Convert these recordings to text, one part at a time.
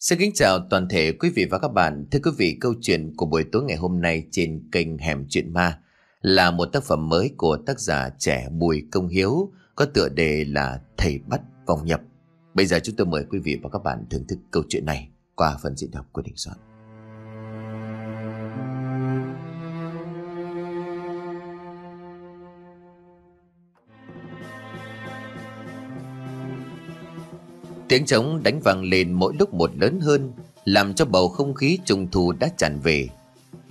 Xin kính chào toàn thể quý vị và các bạn. Thưa quý vị, câu chuyện của buổi tối ngày hôm nay trên kênh Hẻm Chuyện Ma là một tác phẩm mới của tác giả trẻ Bùi Công Hiếu có tựa đề là Thầy Bắt Vòng Nhập. Bây giờ chúng tôi mời quý vị và các bạn thưởng thức câu chuyện này qua phần diễn đọc của Đình Soạn. Tiếng trống đánh vang lên mỗi lúc một lớn hơn, làm cho bầu không khí trung thu đã tràn về.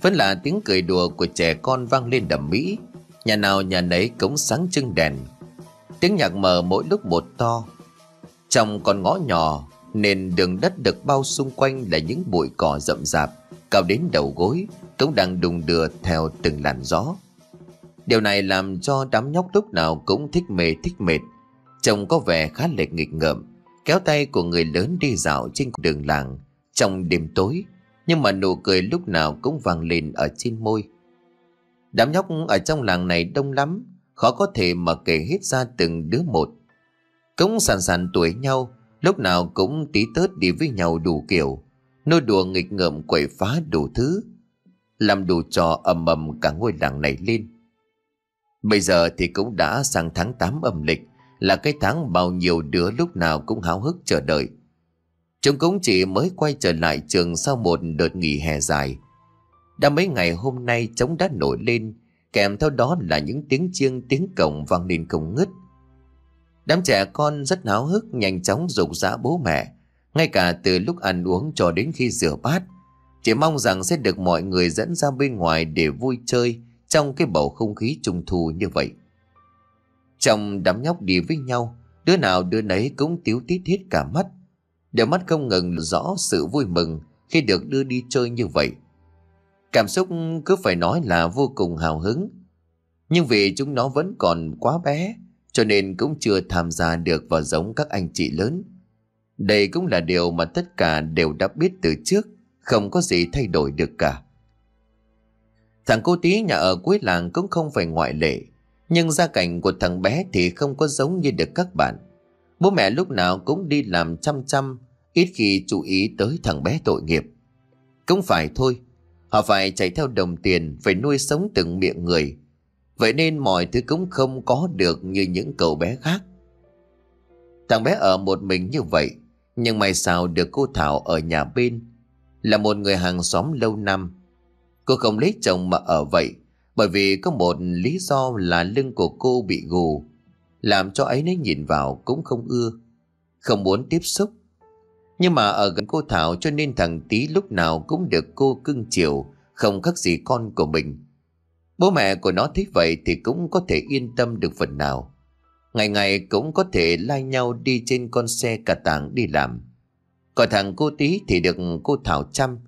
Vẫn là tiếng cười đùa của trẻ con vang lên đầm mỹ, nhà nào nhà nấy cống sáng trưng đèn. Tiếng nhạc mờ mỗi lúc một to. Trong con ngõ nhỏ, nền đường đất được bao xung quanh là những bụi cỏ rậm rạp, cao đến đầu gối, cũng đang đùng đưa theo từng làn gió. Điều này làm cho đám nhóc lúc nào cũng thích mê thích mệt, trông có vẻ khá lệch nghịch ngợm kéo tay của người lớn đi dạo trên đường làng trong đêm tối, nhưng mà nụ cười lúc nào cũng vang lên ở trên môi. Đám nhóc ở trong làng này đông lắm, khó có thể mà kể hết ra từng đứa một. Cũng sàn sàn tuổi nhau, lúc nào cũng tí tớt đi với nhau đủ kiểu, nô đùa nghịch ngợm quậy phá đủ thứ, làm đủ trò ầm ầm cả ngôi làng này lên. Bây giờ thì cũng đã sang tháng 8 âm lịch, là cái tháng bao nhiêu đứa lúc nào cũng háo hức chờ đợi. Chúng cũng chỉ mới quay trở lại trường sau một đợt nghỉ hè dài. Đã mấy ngày hôm nay trống đã nổi lên, kèm theo đó là những tiếng chiêng tiếng cổng vang lên không ngứt. Đám trẻ con rất háo hức nhanh chóng rục dã bố mẹ, ngay cả từ lúc ăn uống cho đến khi rửa bát. Chỉ mong rằng sẽ được mọi người dẫn ra bên ngoài để vui chơi trong cái bầu không khí trung thu như vậy. Trong đám nhóc đi với nhau, đứa nào đứa nấy cũng tiếu tít hết cả mắt. Đều mắt không ngừng rõ sự vui mừng khi được đưa đi chơi như vậy. Cảm xúc cứ phải nói là vô cùng hào hứng. Nhưng vì chúng nó vẫn còn quá bé, cho nên cũng chưa tham gia được vào giống các anh chị lớn. Đây cũng là điều mà tất cả đều đã biết từ trước, không có gì thay đổi được cả. Thằng cô tí nhà ở cuối làng cũng không phải ngoại lệ. Nhưng gia cảnh của thằng bé thì không có giống như được các bạn. Bố mẹ lúc nào cũng đi làm chăm chăm, ít khi chú ý tới thằng bé tội nghiệp. Cũng phải thôi, họ phải chạy theo đồng tiền, phải nuôi sống từng miệng người. Vậy nên mọi thứ cũng không có được như những cậu bé khác. Thằng bé ở một mình như vậy, nhưng may sao được cô Thảo ở nhà bên, là một người hàng xóm lâu năm. Cô không lấy chồng mà ở vậy, bởi vì có một lý do là lưng của cô bị gù, làm cho ấy nấy nhìn vào cũng không ưa, không muốn tiếp xúc. Nhưng mà ở gần cô Thảo cho nên thằng Tý lúc nào cũng được cô cưng chiều, không khác gì con của mình. Bố mẹ của nó thích vậy thì cũng có thể yên tâm được phần nào. Ngày ngày cũng có thể lai nhau đi trên con xe cả tàng đi làm. Còn thằng cô Tý thì được cô Thảo chăm.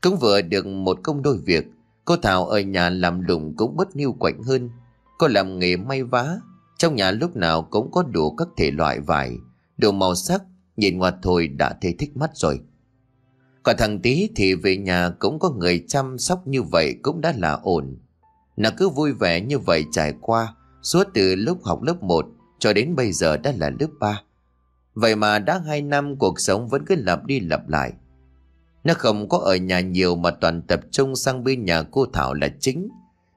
Cũng vừa được một công đôi việc, Cô Thảo ở nhà làm lụng cũng bất nhiêu quạnh hơn. Cô làm nghề may vá. Trong nhà lúc nào cũng có đủ các thể loại vải, đủ màu sắc, nhìn ngoặt thôi đã thấy thích mắt rồi. Còn thằng tí thì về nhà cũng có người chăm sóc như vậy cũng đã là ổn. Nó cứ vui vẻ như vậy trải qua, suốt từ lúc học lớp 1 cho đến bây giờ đã là lớp 3. Vậy mà đã hai năm cuộc sống vẫn cứ lặp đi lặp lại. Nó không có ở nhà nhiều mà toàn tập trung sang bên nhà cô Thảo là chính.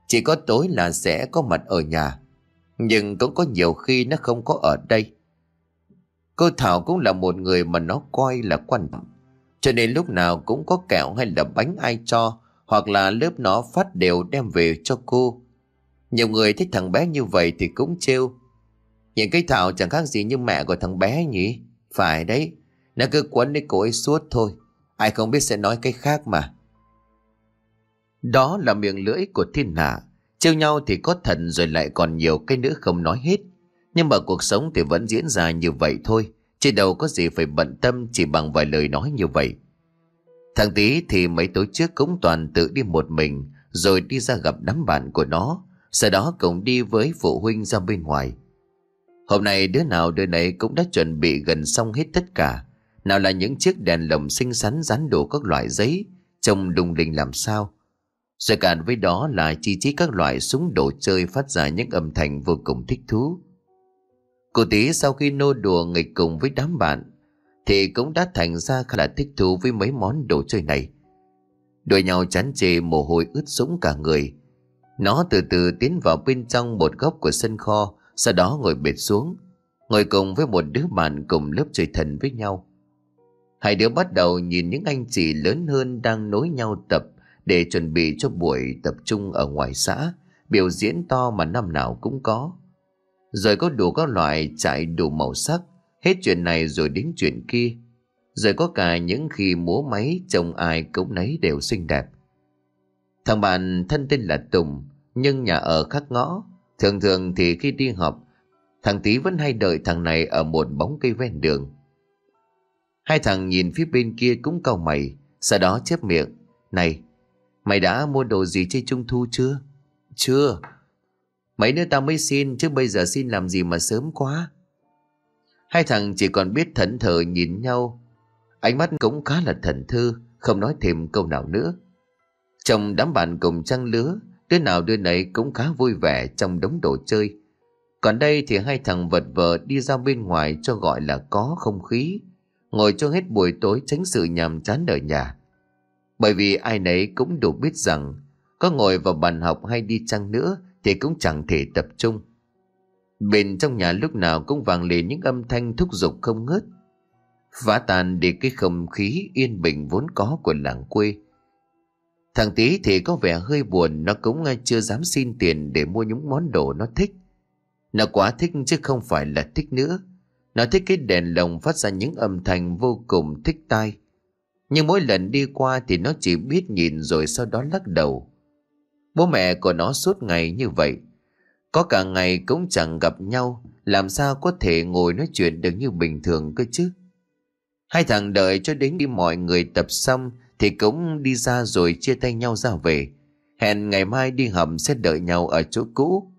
Chỉ có tối là sẽ có mặt ở nhà. Nhưng cũng có nhiều khi nó không có ở đây. Cô Thảo cũng là một người mà nó coi là quan trọng. Cho nên lúc nào cũng có kẹo hay là bánh ai cho hoặc là lớp nó phát đều đem về cho cô. Nhiều người thích thằng bé như vậy thì cũng trêu. Những cái Thảo chẳng khác gì như mẹ của thằng bé nhỉ? Phải đấy, nó cứ quấn lấy cô ấy suốt thôi. Ai không biết sẽ nói cái khác mà. Đó là miệng lưỡi của thiên hạ. Trêu nhau thì có thần rồi lại còn nhiều cái nữa không nói hết. Nhưng mà cuộc sống thì vẫn diễn ra như vậy thôi. Chứ đâu có gì phải bận tâm chỉ bằng vài lời nói như vậy. Thằng tí thì mấy tối trước cũng toàn tự đi một mình, rồi đi ra gặp đám bạn của nó. Sau đó cũng đi với phụ huynh ra bên ngoài. Hôm nay đứa nào đứa này cũng đã chuẩn bị gần xong hết tất cả. Nào là những chiếc đèn lồng xinh xắn dán đủ các loại giấy, trông đùng đình làm sao. Rồi cạn với đó là chi chít các loại súng đồ chơi phát ra những âm thanh vô cùng thích thú. Cô tí sau khi nô đùa nghịch cùng với đám bạn, thì cũng đã thành ra khá là thích thú với mấy món đồ chơi này. Đuổi nhau chán chê mồ hôi ướt sũng cả người. Nó từ từ tiến vào bên trong một góc của sân kho, sau đó ngồi bệt xuống, ngồi cùng với một đứa bạn cùng lớp chơi thần với nhau. Hai đứa bắt đầu nhìn những anh chị lớn hơn đang nối nhau tập để chuẩn bị cho buổi tập trung ở ngoài xã, biểu diễn to mà năm nào cũng có. Rồi có đủ các loại chạy đủ màu sắc, hết chuyện này rồi đến chuyện kia. Rồi có cả những khi múa máy trông ai cũng nấy đều xinh đẹp. Thằng bạn thân tên là Tùng, nhưng nhà ở khác ngõ. Thường thường thì khi đi học, thằng Tý vẫn hay đợi thằng này ở một bóng cây ven đường. Hai thằng nhìn phía bên kia cũng cau mày, sau đó chép miệng. Này, mày đã mua đồ gì chơi trung thu chưa? Chưa. Mấy nữa tao mới xin, chứ bây giờ xin làm gì mà sớm quá. Hai thằng chỉ còn biết thẫn thờ nhìn nhau. Ánh mắt cũng khá là thần thư, không nói thêm câu nào nữa. Trong đám bạn cùng trăng lứa, đứa nào đứa nấy cũng khá vui vẻ trong đống đồ chơi. Còn đây thì hai thằng vật vờ đi ra bên ngoài cho gọi là có không khí, ngồi cho hết buổi tối tránh sự nhàm chán ở nhà. Bởi vì ai nấy cũng đủ biết rằng, có ngồi vào bàn học hay đi chăng nữa thì cũng chẳng thể tập trung. Bên trong nhà lúc nào cũng vang lên những âm thanh thúc giục không ngớt. Phá tan đi cái không khí yên bình vốn có của làng quê. Thằng tí thì có vẻ hơi buồn, Nó cũng chưa dám xin tiền để mua những món đồ nó thích Nó quá thích chứ không phải là thích nữa nó thích cái đèn lồng phát ra những âm thanh vô cùng thích tai. Nhưng mỗi lần đi qua thì nó chỉ biết nhìn rồi sau đó lắc đầu. Bố mẹ của nó suốt ngày như vậy. Có cả ngày cũng chẳng gặp nhau. Làm sao có thể ngồi nói chuyện được như bình thường cơ chứ? Hai thằng đợi cho đến khi mọi người tập xong thì cũng đi ra rồi chia tay nhau ra về. Hẹn ngày mai đi hầm sẽ đợi nhau ở chỗ cũ.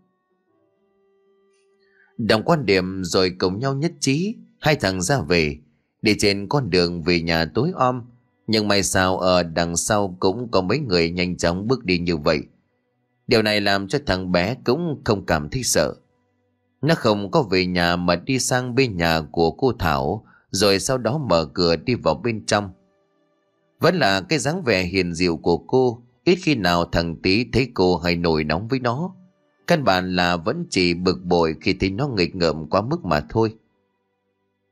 Đồng quan điểm rồi cùng nhau nhất trí, hai thằng ra về. Đi trên con đường về nhà tối om, nhưng may sao ở đằng sau cũng có mấy người nhanh chóng bước đi như vậy. Điều này làm cho thằng bé cũng không cảm thấy sợ. Nó không có về nhà mà đi sang bên nhà của cô Thảo, rồi sau đó mở cửa đi vào bên trong. Vẫn là cái dáng vẻ hiền diệu của cô, ít khi nào thằng tí thấy cô hay nổi nóng với nó. Căn bản là vẫn chỉ bực bội khi thấy nó nghịch ngợm quá mức mà thôi.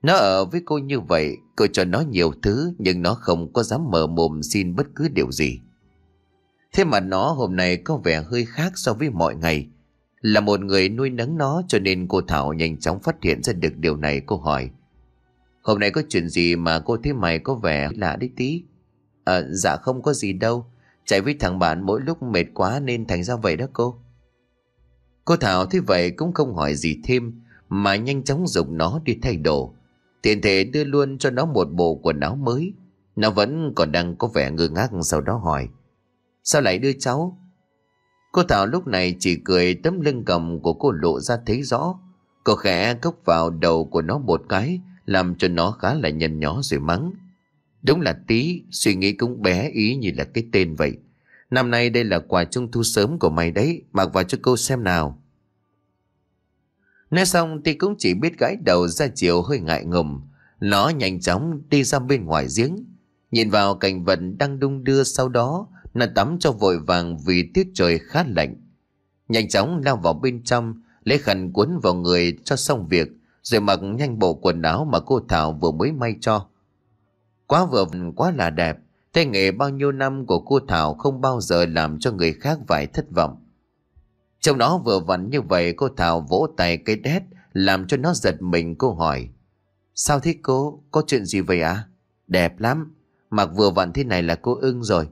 Nó ở với cô như vậy, cô cho nó nhiều thứ nhưng nó không có dám mở mồm xin bất cứ điều gì. Thế mà nó hôm nay có vẻ hơi khác so với mọi ngày. Là một người nuôi nấng nó cho nên cô Thảo nhanh chóng phát hiện ra được điều này cô hỏi. Hôm nay có chuyện gì mà cô thấy mày có vẻ lạ đấy tí? À, dạ không có gì đâu. Chạy với thằng bạn mỗi lúc mệt quá nên thành ra vậy đó cô. Cô Thảo thế vậy cũng không hỏi gì thêm mà nhanh chóng dùng nó đi thay đồ. Tiền thể đưa luôn cho nó một bộ quần áo mới. Nó vẫn còn đang có vẻ ngơ ngác sau đó hỏi. Sao lại đưa cháu? Cô Thảo lúc này chỉ cười tấm lưng cầm của cô lộ ra thấy rõ. Cô khẽ cốc vào đầu của nó một cái làm cho nó khá là nhăn nhó rồi mắng. Đúng là tí, suy nghĩ cũng bé ý như là cái tên vậy. Năm nay đây là quà trung thu sớm của mày đấy, mặc vào cho cô xem nào. Nói xong thì cũng chỉ biết gãi đầu ra chiều hơi ngại ngùng. Nó nhanh chóng đi ra bên ngoài giếng. Nhìn vào cảnh vật đang đung đưa sau đó, nó tắm cho vội vàng vì tiết trời khá lạnh. Nhanh chóng lao vào bên trong, lấy khăn cuốn vào người cho xong việc, rồi mặc nhanh bộ quần áo mà cô Thảo vừa mới may cho. Quá vừa quá là đẹp thế nghề bao nhiêu năm của cô Thảo không bao giờ làm cho người khác phải thất vọng. Trong đó vừa vặn như vậy cô Thảo vỗ tay cái đét làm cho nó giật mình cô hỏi. Sao thế cô? Có chuyện gì vậy ạ? À? Đẹp lắm. Mặc vừa vặn thế này là cô ưng rồi.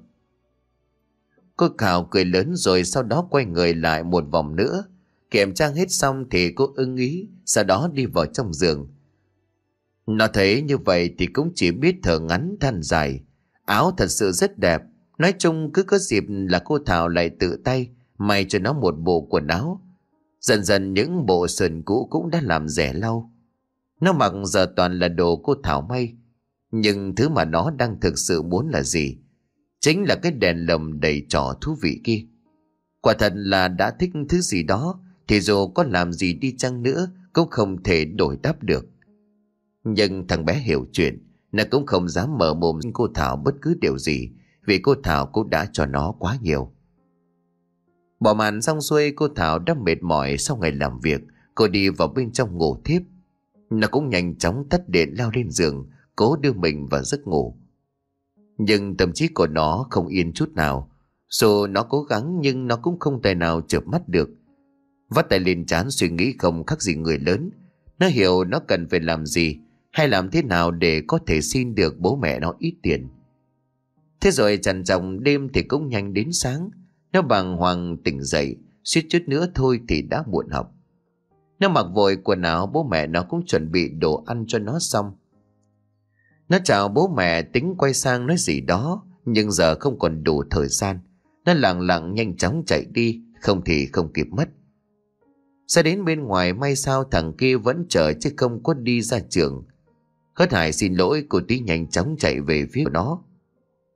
Cô Thảo cười lớn rồi sau đó quay người lại một vòng nữa. Kiểm trang hết xong thì cô ưng ý, sau đó đi vào trong giường. Nó thấy như vậy thì cũng chỉ biết thở ngắn than dài. Áo thật sự rất đẹp. Nói chung cứ có dịp là cô Thảo lại tự tay may cho nó một bộ quần áo. Dần dần những bộ sườn cũ cũng đã làm rẻ lau. Nó mặc giờ toàn là đồ cô Thảo may. Nhưng thứ mà nó đang thực sự muốn là gì? Chính là cái đèn lồng đầy trò thú vị kia. Quả thật là đã thích thứ gì đó thì dù có làm gì đi chăng nữa cũng không thể đổi đáp được. Nhưng thằng bé hiểu chuyện, nó cũng không dám mở mồm cô Thảo bất cứ điều gì vì cô Thảo cũng đã cho nó quá nhiều. Bỏ màn xong xuôi cô Thảo đã mệt mỏi sau ngày làm việc. Cô đi vào bên trong ngủ thiếp. Nó cũng nhanh chóng tắt điện leo lên giường, cố đưa mình vào giấc ngủ. Nhưng tâm trí của nó không yên chút nào. Dù nó cố gắng nhưng nó cũng không tài nào chợp mắt được. Vắt tay lên chán suy nghĩ không khác gì người lớn. Nó hiểu nó cần phải làm gì hay làm thế nào để có thể xin được bố mẹ nó ít tiền. Thế rồi chằn chồng đêm thì cũng nhanh đến sáng. Nó bàng hoàng tỉnh dậy, suýt chút nữa thôi thì đã muộn học. Nó mặc vội quần áo bố mẹ nó cũng chuẩn bị đồ ăn cho nó xong. Nó chào bố mẹ tính quay sang nói gì đó, nhưng giờ không còn đủ thời gian. Nó lặng lặng nhanh chóng chạy đi, không thì không kịp mất. Sẽ đến bên ngoài may sao thằng kia vẫn chờ chứ không có đi ra trường. Hớt hải xin lỗi cô tí nhanh chóng chạy về phía nó.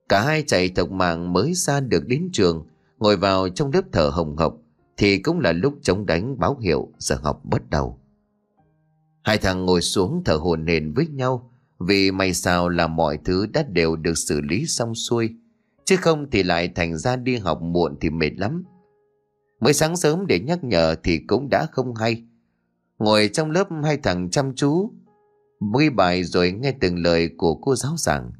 Cả hai chạy thọc mạng mới ra được đến trường, ngồi vào trong lớp thở hồng hộc, thì cũng là lúc chống đánh báo hiệu giờ học bắt đầu. Hai thằng ngồi xuống thở hồn hển với nhau, vì may sao là mọi thứ đã đều được xử lý xong xuôi, chứ không thì lại thành ra đi học muộn thì mệt lắm. Mới sáng sớm để nhắc nhở thì cũng đã không hay. Ngồi trong lớp hai thằng chăm chú, ghi bài rồi nghe từng lời của cô giáo giảng.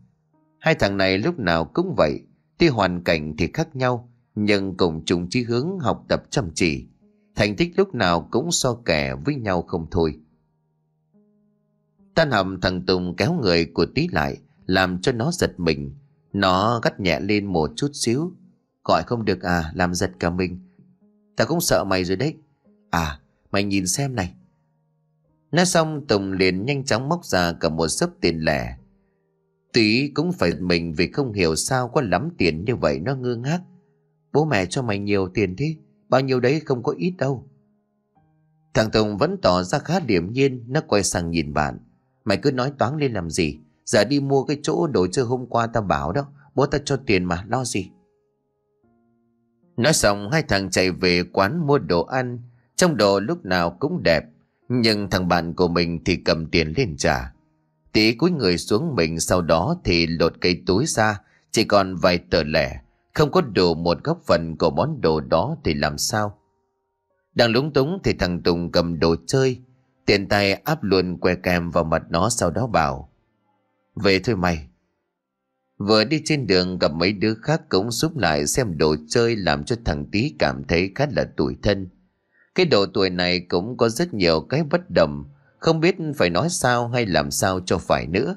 Hai thằng này lúc nào cũng vậy, tuy hoàn cảnh thì khác nhau, nhưng cùng chung chí hướng học tập chăm chỉ. Thành tích lúc nào cũng so kẻ với nhau không thôi. Tan hầm thằng Tùng kéo người của tí lại, làm cho nó giật mình. Nó gắt nhẹ lên một chút xíu. Gọi không được à, làm giật cả mình. Tao cũng sợ mày rồi đấy. À, mày nhìn xem này. Nói xong Tùng liền nhanh chóng móc ra cả một sấp tiền lẻ. Tí cũng phải mình vì không hiểu sao có lắm tiền như vậy nó ngơ ngác. Bố mẹ cho mày nhiều tiền thế, bao nhiêu đấy không có ít đâu. Thằng Tùng vẫn tỏ ra khá điểm nhiên, nó quay sang nhìn bạn. Mày cứ nói toán lên làm gì, giờ đi mua cái chỗ đồ chơi hôm qua tao bảo đó, bố tao cho tiền mà, lo gì. Nói xong hai thằng chạy về quán mua đồ ăn, trong đồ lúc nào cũng đẹp, nhưng thằng bạn của mình thì cầm tiền lên trả. Tí cúi người xuống mình sau đó thì lột cây túi ra, chỉ còn vài tờ lẻ, không có đủ một góc phần của món đồ đó thì làm sao? Đang lúng túng thì thằng Tùng cầm đồ chơi, tiền tay áp luôn que kem vào mặt nó sau đó bảo. Về thôi mày. Vừa đi trên đường gặp mấy đứa khác cũng giúp lại xem đồ chơi làm cho thằng tí cảm thấy khá là tủi thân. Cái độ tuổi này cũng có rất nhiều cái bất đồng, không biết phải nói sao hay làm sao cho phải nữa.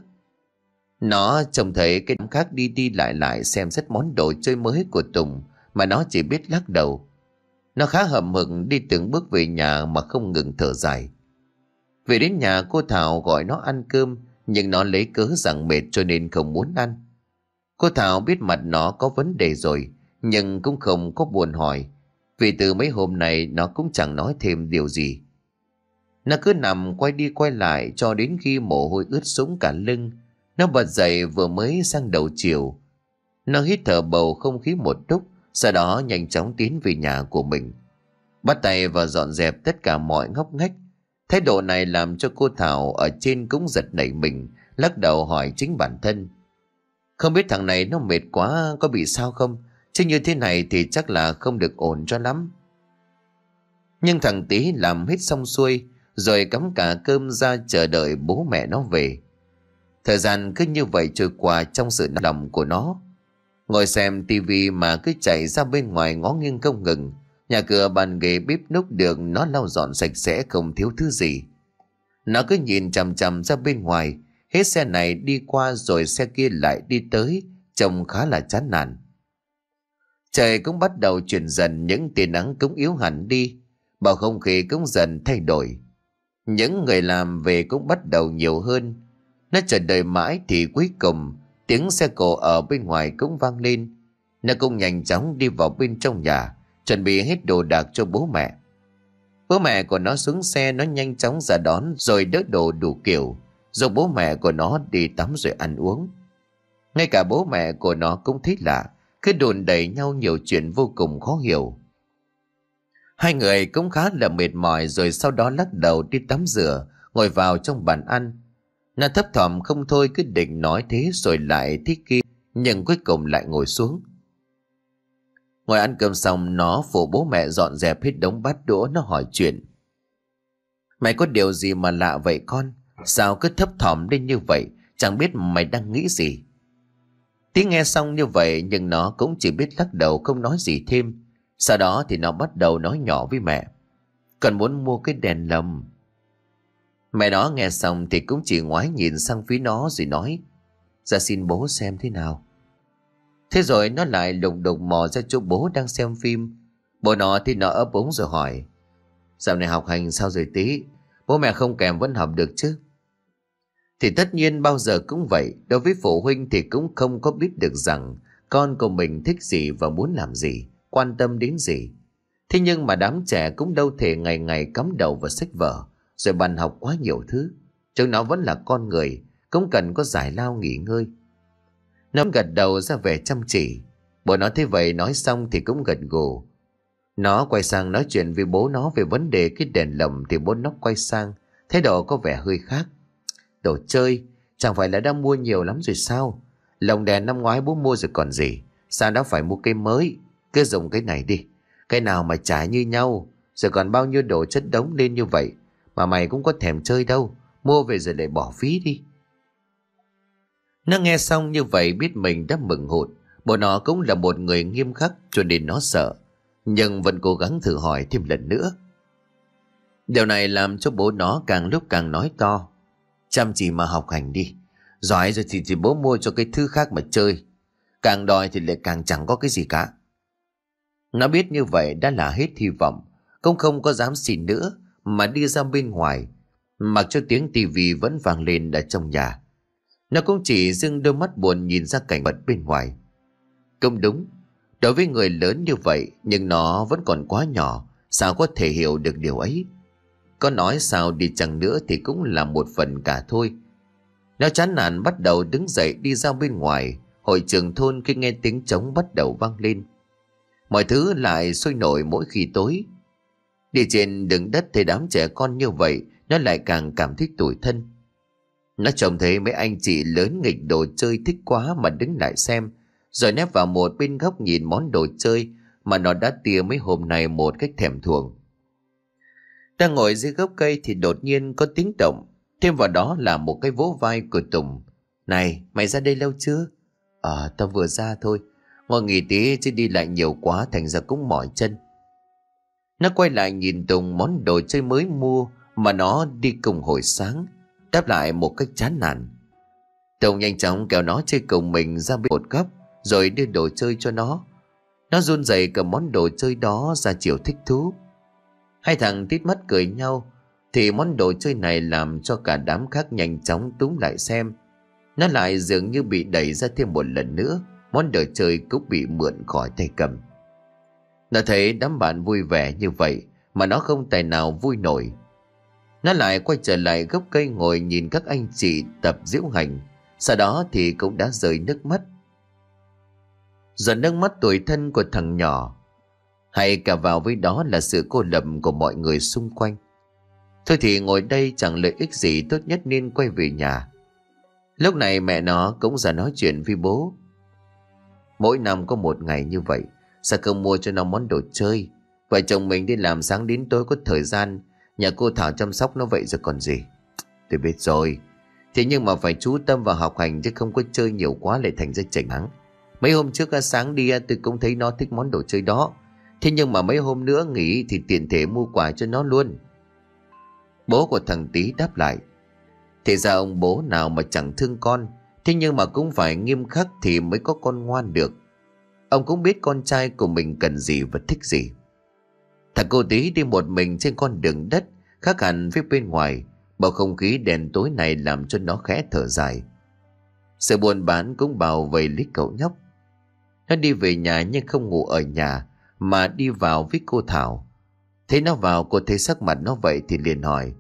Nó trông thấy cái đám khác đi đi lại lại xem xét món đồ chơi mới của Tùng mà nó chỉ biết lắc đầu. Nó khá hậm hực đi từng bước về nhà mà không ngừng thở dài. Về đến nhà cô Thảo gọi nó ăn cơm nhưng nó lấy cớ rằng mệt cho nên không muốn ăn. Cô Thảo biết mặt nó có vấn đề rồi nhưng cũng không có buồn hỏi vì từ mấy hôm nay nó cũng chẳng nói thêm điều gì. Nó cứ nằm quay đi quay lại cho đến khi mồ hôi ướt sũng cả lưng nó bật dậy vừa mới sang đầu chiều. Nó hít thở bầu không khí một lúc, sau đó nhanh chóng tiến về nhà của mình. Bắt tay và dọn dẹp tất cả mọi ngóc ngách. Thái độ này làm cho cô Thảo ở trên cũng giật nảy mình, lắc đầu hỏi chính bản thân. Không biết thằng này nó mệt quá có bị sao không? Chứ như thế này thì chắc là không được ổn cho lắm. Nhưng thằng tí làm hết xong xuôi, rồi cắm cả cơm ra chờ đợi bố mẹ nó về. Thời gian cứ như vậy trôi qua trong sự lòng của nó. Ngồi xem tivi mà cứ chạy ra bên ngoài ngó nghiêng không ngừng. Nhà cửa bàn ghế bếp núc đường nó lau dọn sạch sẽ không thiếu thứ gì. Nó cứ nhìn chằm chằm ra bên ngoài, hết xe này đi qua rồi xe kia lại đi tới, trông khá là chán nản. Trời cũng bắt đầu chuyển dần những tia nắng cũng yếu hẳn đi, bầu không khí cũng dần thay đổi. Những người làm về cũng bắt đầu nhiều hơn, nó chờ đợi mãi thì cuối cùng tiếng xe cổ ở bên ngoài cũng vang lên. Nó cũng nhanh chóng đi vào bên trong nhà, chuẩn bị hết đồ đạc cho bố mẹ. Bố mẹ của nó xuống xe nó nhanh chóng ra đón rồi đỡ đồ đủ kiểu, rồi bố mẹ của nó đi tắm rồi ăn uống. Ngay cả bố mẹ của nó cũng thấy lạ, cứ đồn đẩy nhau nhiều chuyện vô cùng khó hiểu. Hai người cũng khá là mệt mỏi rồi sau đó lắc đầu đi tắm rửa, ngồi vào trong bàn ăn. Na thấp thỏm không thôi cứ định nói thế rồi lại thích kia Nhưng cuối cùng lại ngồi xuống. Ngồi ăn cơm xong nó phụ bố mẹ dọn dẹp hết đống bát đũa nó hỏi chuyện. Mày có điều gì mà lạ vậy con? Sao cứ thấp thỏm lên như vậy? Chẳng biết mày đang nghĩ gì. Tiếng nghe xong như vậy Nhưng nó cũng chỉ biết lắc đầu không nói gì thêm. Sau đó thì nó bắt đầu nói nhỏ với mẹ. Cần muốn mua cái đèn lồng. Mẹ nó nghe xong thì cũng chỉ ngoái nhìn sang phía nó rồi nói Ra xin bố xem thế nào. Thế rồi nó lại lục đục mò ra chỗ bố đang xem phim. Bố nó thì nó ấp ống rồi hỏi, Dạo này học hành sao rồi tí? Bố mẹ không kèm vẫn học được chứ? Thì tất nhiên bao giờ cũng vậy, Đối với phụ huynh thì cũng không có biết được rằng Con của mình thích gì và muốn làm gì, Quan tâm đến gì. Thế nhưng mà đám trẻ cũng đâu thể ngày ngày cắm đầu vào sách vở, Rồi bàn học quá nhiều thứ. Chúng nó vẫn là con người, Cũng cần có giải lao nghỉ ngơi. Nó gật đầu ra vẻ chăm chỉ. Bố nó thế vậy, nói xong thì cũng gật gù. Nó quay sang nói chuyện với bố nó về vấn đề cái đèn lồng thì bố nó quay sang, Thái độ có vẻ hơi khác. Đồ chơi. Chẳng phải là đã mua nhiều lắm rồi sao? Lồng đèn năm ngoái bố mua rồi còn gì? Sao đã phải mua cây mới? Cứ dùng cái này đi. Cái nào mà trả như nhau? Rồi còn bao nhiêu đồ chất đống lên như vậy? Mà mày cũng có thèm chơi đâu. Mua về rồi lại bỏ phí đi. Nó nghe xong như vậy biết mình đã mừng hụt. Bộ nó cũng là một người nghiêm khắc cho nên nó sợ. Nhưng vẫn cố gắng thử hỏi thêm lần nữa. Điều này làm cho bố nó càng lúc càng nói to. Chăm chỉ mà học hành đi. Giỏi rồi thì, thì bố mua cho cái thứ khác mà chơi. Càng đòi thì lại càng chẳng có cái gì cả. Nó biết như vậy đã là hết hy vọng. Cũng không có dám xin nữa Mà đi ra bên ngoài. Mặc cho tiếng tivi vẫn vang lên ở trong nhà. Nó cũng chỉ dưng đôi mắt buồn nhìn ra cảnh vật bên ngoài. Cũng đúng Đối với người lớn như vậy Nhưng nó vẫn còn quá nhỏ Sao có thể hiểu được điều ấy? Có nói sao đi chăng nữa Thì cũng là một phần cả thôi. Nó chán nản bắt đầu đứng dậy đi ra bên ngoài. Hội trường thôn khi nghe tiếng trống bắt đầu vang lên. Mọi thứ lại sôi nổi mỗi khi tối. Đi trên đường đất thấy đám trẻ con như vậy, Nó lại càng cảm thấy tủi thân. Nó trông thấy mấy anh chị lớn nghịch đồ chơi thích quá mà đứng lại xem, Rồi nép vào một bên góc nhìn món đồ chơi Mà nó đã tia mấy hôm nay một cách thèm thuồng. Đang ngồi dưới gốc cây thì đột nhiên có tiếng động Thêm vào đó là một cái vỗ vai của Tùng Này mày ra đây lâu chưa Ờ tao vừa ra thôi Ngồi nghỉ tí chứ đi lại nhiều quá thành ra cũng mỏi chân nó quay lại nhìn Tùng món đồ chơi mới mua mà nó đi cùng hồi sáng, đáp lại một cách chán nản. Tùng nhanh chóng kéo nó chơi cùng mình ra bên một góc rồi đưa đồ chơi cho nó. Nó run rẩy cầm món đồ chơi đó ra chiều thích thú. Hai thằng tít mắt cười nhau thì món đồ chơi này làm cho cả đám khác nhanh chóng túm lại xem. Nó lại dường như bị đẩy ra thêm một lần nữa, món đồ chơi cũng bị mượn khỏi tay cầm. Nó thấy đám bạn vui vẻ như vậy mà nó không tài nào vui nổi. Nó lại quay trở lại gốc cây ngồi nhìn các anh chị tập diễu hành. Sau đó thì cũng đã rơi nước mắt. Giọt nước mắt tuổi thân của thằng nhỏ. Hay cả vào với đó là sự cô lập của mọi người xung quanh. Thôi thì ngồi đây chẳng lợi ích gì, tốt nhất nên quay về nhà. Lúc này mẹ nó cũng ra nói chuyện với bố. Mỗi năm có một ngày như vậy, Sao không mua cho nó món đồ chơi Vợ chồng mình đi làm sáng đến tối có thời gian, Nhà cô Thảo chăm sóc nó vậy rồi còn gì Tôi biết rồi Thế nhưng mà phải chú tâm vào học hành Chứ không có chơi nhiều quá lại thành ra chảnh nắng. Mấy hôm trước sáng đi tôi cũng thấy nó thích món đồ chơi đó Thế nhưng mà mấy hôm nữa nghỉ Thì tiền thể mua quà cho nó luôn Bố của thằng Tý đáp lại thế ra ông bố nào mà chẳng thương con Thế nhưng mà cũng phải nghiêm khắc Thì mới có con ngoan được Ông cũng biết con trai của mình cần gì và thích gì. Thằng cô tí đi một mình trên con đường đất, khác hẳn phía bên ngoài, bầu không khí đèn tối này làm cho nó khẽ thở dài. Sự buồn bán cũng bảo vệ lấy cậu nhóc. Nó đi về nhà nhưng không ngủ ở nhà, mà đi vào với cô Thảo. Thấy nó vào, cô thấy sắc mặt nó vậy thì liền hỏi.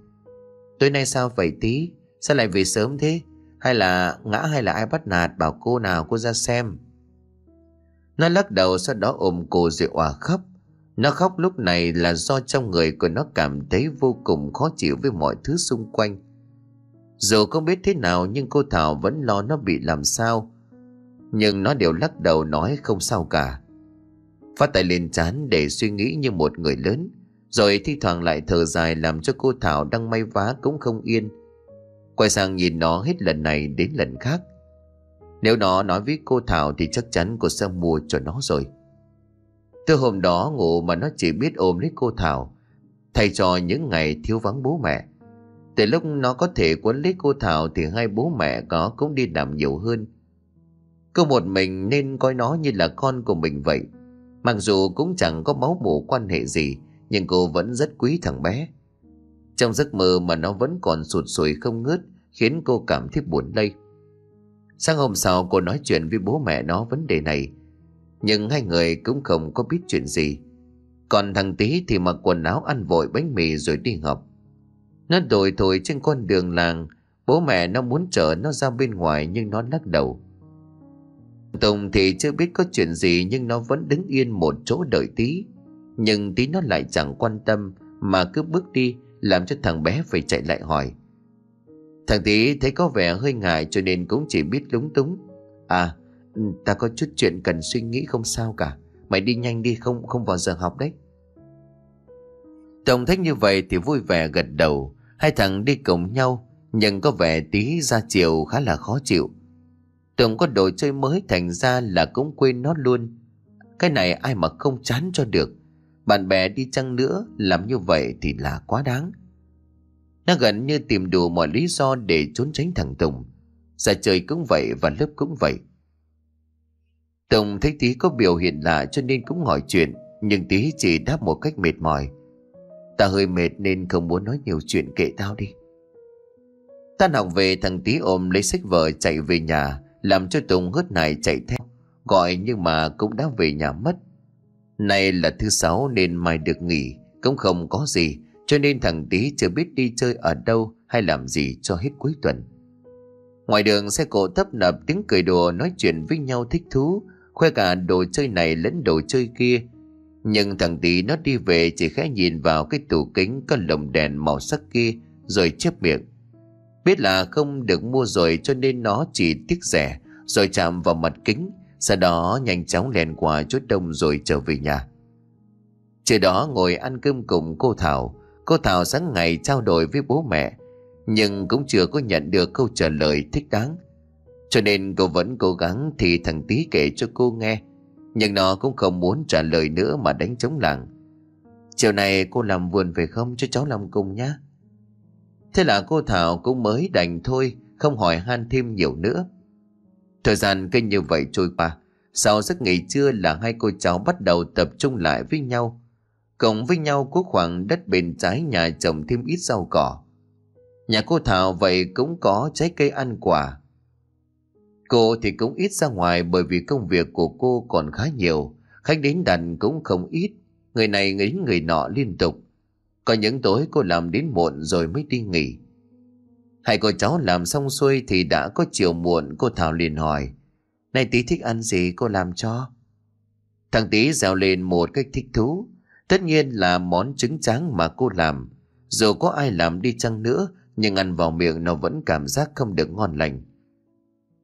Tối nay sao vậy tí? Sao lại về sớm thế? Hay là ngã hay là ai bắt nạt bảo cô nào cô ra xem? Nó lắc đầu sau đó ôm cô rồi òa khóc. Nó khóc lúc này là do trong người của nó cảm thấy vô cùng khó chịu với mọi thứ xung quanh. Dù không biết thế nào nhưng cô Thảo vẫn lo nó bị làm sao. Nhưng nó đều lắc đầu nói không sao cả. Phát tay lên chán để suy nghĩ như một người lớn. Rồi thi thoảng lại thở dài làm cho cô Thảo đang may vá cũng không yên. Quay sang nhìn nó hết lần này đến lần khác. Nếu nó nói với cô Thảo thì chắc chắn cô sẽ mua cho nó rồi. Từ hôm đó ngủ mà nó chỉ biết ôm lấy cô Thảo. Thay cho những ngày thiếu vắng bố mẹ. Từ lúc nó có thể quấn lấy cô Thảo thì hai bố mẹ có cũng đi làm nhiều hơn. Cô một mình nên coi nó như là con của mình vậy. Mặc dù cũng chẳng có máu mủ quan hệ gì, nhưng cô vẫn rất quý thằng bé. Trong giấc mơ mà nó vẫn còn sụt sùi không ngớt, khiến cô cảm thấy buồn lây. Sáng hôm sau cô nói chuyện với bố mẹ nó vấn đề này, nhưng hai người cũng không có biết chuyện gì. Còn thằng tí thì mặc quần áo ăn vội bánh mì rồi đi học. Nó đổi thổi trên con đường làng, bố mẹ nó muốn chở nó ra bên ngoài nhưng nó lắc đầu. Tùng thì chưa biết có chuyện gì nhưng nó vẫn đứng yên một chỗ đợi tí. Nhưng tí nó lại chẳng quan tâm mà cứ bước đi làm cho thằng bé phải chạy lại hỏi. Thằng tí thấy có vẻ hơi ngại cho nên cũng chỉ biết lúng túng. À, ta có chút chuyện cần suy nghĩ không sao cả. Mày đi nhanh đi không không vào giờ học đấy. Tùng thấy như vậy thì vui vẻ gật đầu. Hai thằng đi cùng nhau nhưng có vẻ tí ra chiều khá là khó chịu. Tưởng có đồ chơi mới thành ra là cũng quên nó luôn. Cái này ai mà không chán cho được. Bạn bè đi chăng nữa làm như vậy thì là quá đáng. Nó gần như tìm đủ mọi lý do để trốn tránh thằng Tùng. Ra chơi cũng vậy và lớp cũng vậy. Tùng thấy tí có biểu hiện lạ cho nên cũng hỏi chuyện, nhưng tí chỉ đáp một cách mệt mỏi. Ta hơi mệt nên không muốn nói nhiều chuyện kệ tao đi. Tan học về thằng tí ôm lấy sách vở chạy về nhà, làm cho Tùng hớt này chạy theo, gọi nhưng mà cũng đã về nhà mất. Nay là thứ sáu nên mai được nghỉ, cũng không có gì, cho nên thằng tí chưa biết đi chơi ở đâu hay làm gì cho hết cuối tuần. Ngoài đường xe cộ tấp nập tiếng cười đùa nói chuyện với nhau thích thú, khoe cả đồ chơi này lẫn đồ chơi kia. Nhưng thằng tí nó đi về chỉ khẽ nhìn vào cái tủ kính có lồng đèn màu sắc kia rồi chép miệng. Biết là không được mua rồi cho nên nó chỉ tiếc rẻ, rồi chạm vào mặt kính, sau đó nhanh chóng lèn qua chút đông rồi trở về nhà. Chiều đó ngồi ăn cơm cùng cô Thảo Cô Thảo sáng ngày trao đổi với bố mẹ, Nhưng cũng chưa có nhận được câu trả lời thích đáng. Cho nên cô vẫn cố gắng thì thằng Tý kể cho cô nghe, Nhưng nó cũng không muốn trả lời nữa mà đánh chống làng. Chiều này cô làm vườn về không cho cháu làm cùng nhé Thế là cô Thảo cũng mới đành thôi, Không hỏi han thêm nhiều nữa Thời gian kinh như vậy trôi qua, Sau giấc nghỉ trưa là hai cô cháu bắt đầu tập trung lại với nhau Cộng với nhau có khoảng đất bên trái nhà trồng thêm ít rau cỏ. Nhà cô Thảo vậy cũng có trái cây ăn quả. Cô thì cũng ít ra ngoài bởi vì công việc của cô còn khá nhiều. Khách đến đặt cũng không ít. Người này nghĩ người nọ liên tục. Có những tối cô làm đến muộn rồi mới đi nghỉ. Hai cô cháu làm xong xuôi thì đã có chiều muộn cô Thảo liền hỏi. Này tí thích ăn gì cô làm cho? Thằng tí dèo lên một cách thích thú. Tất nhiên là món trứng tráng mà cô làm. Dù có ai làm đi chăng nữa, nhưng ăn vào miệng nó vẫn cảm giác không được ngon lành.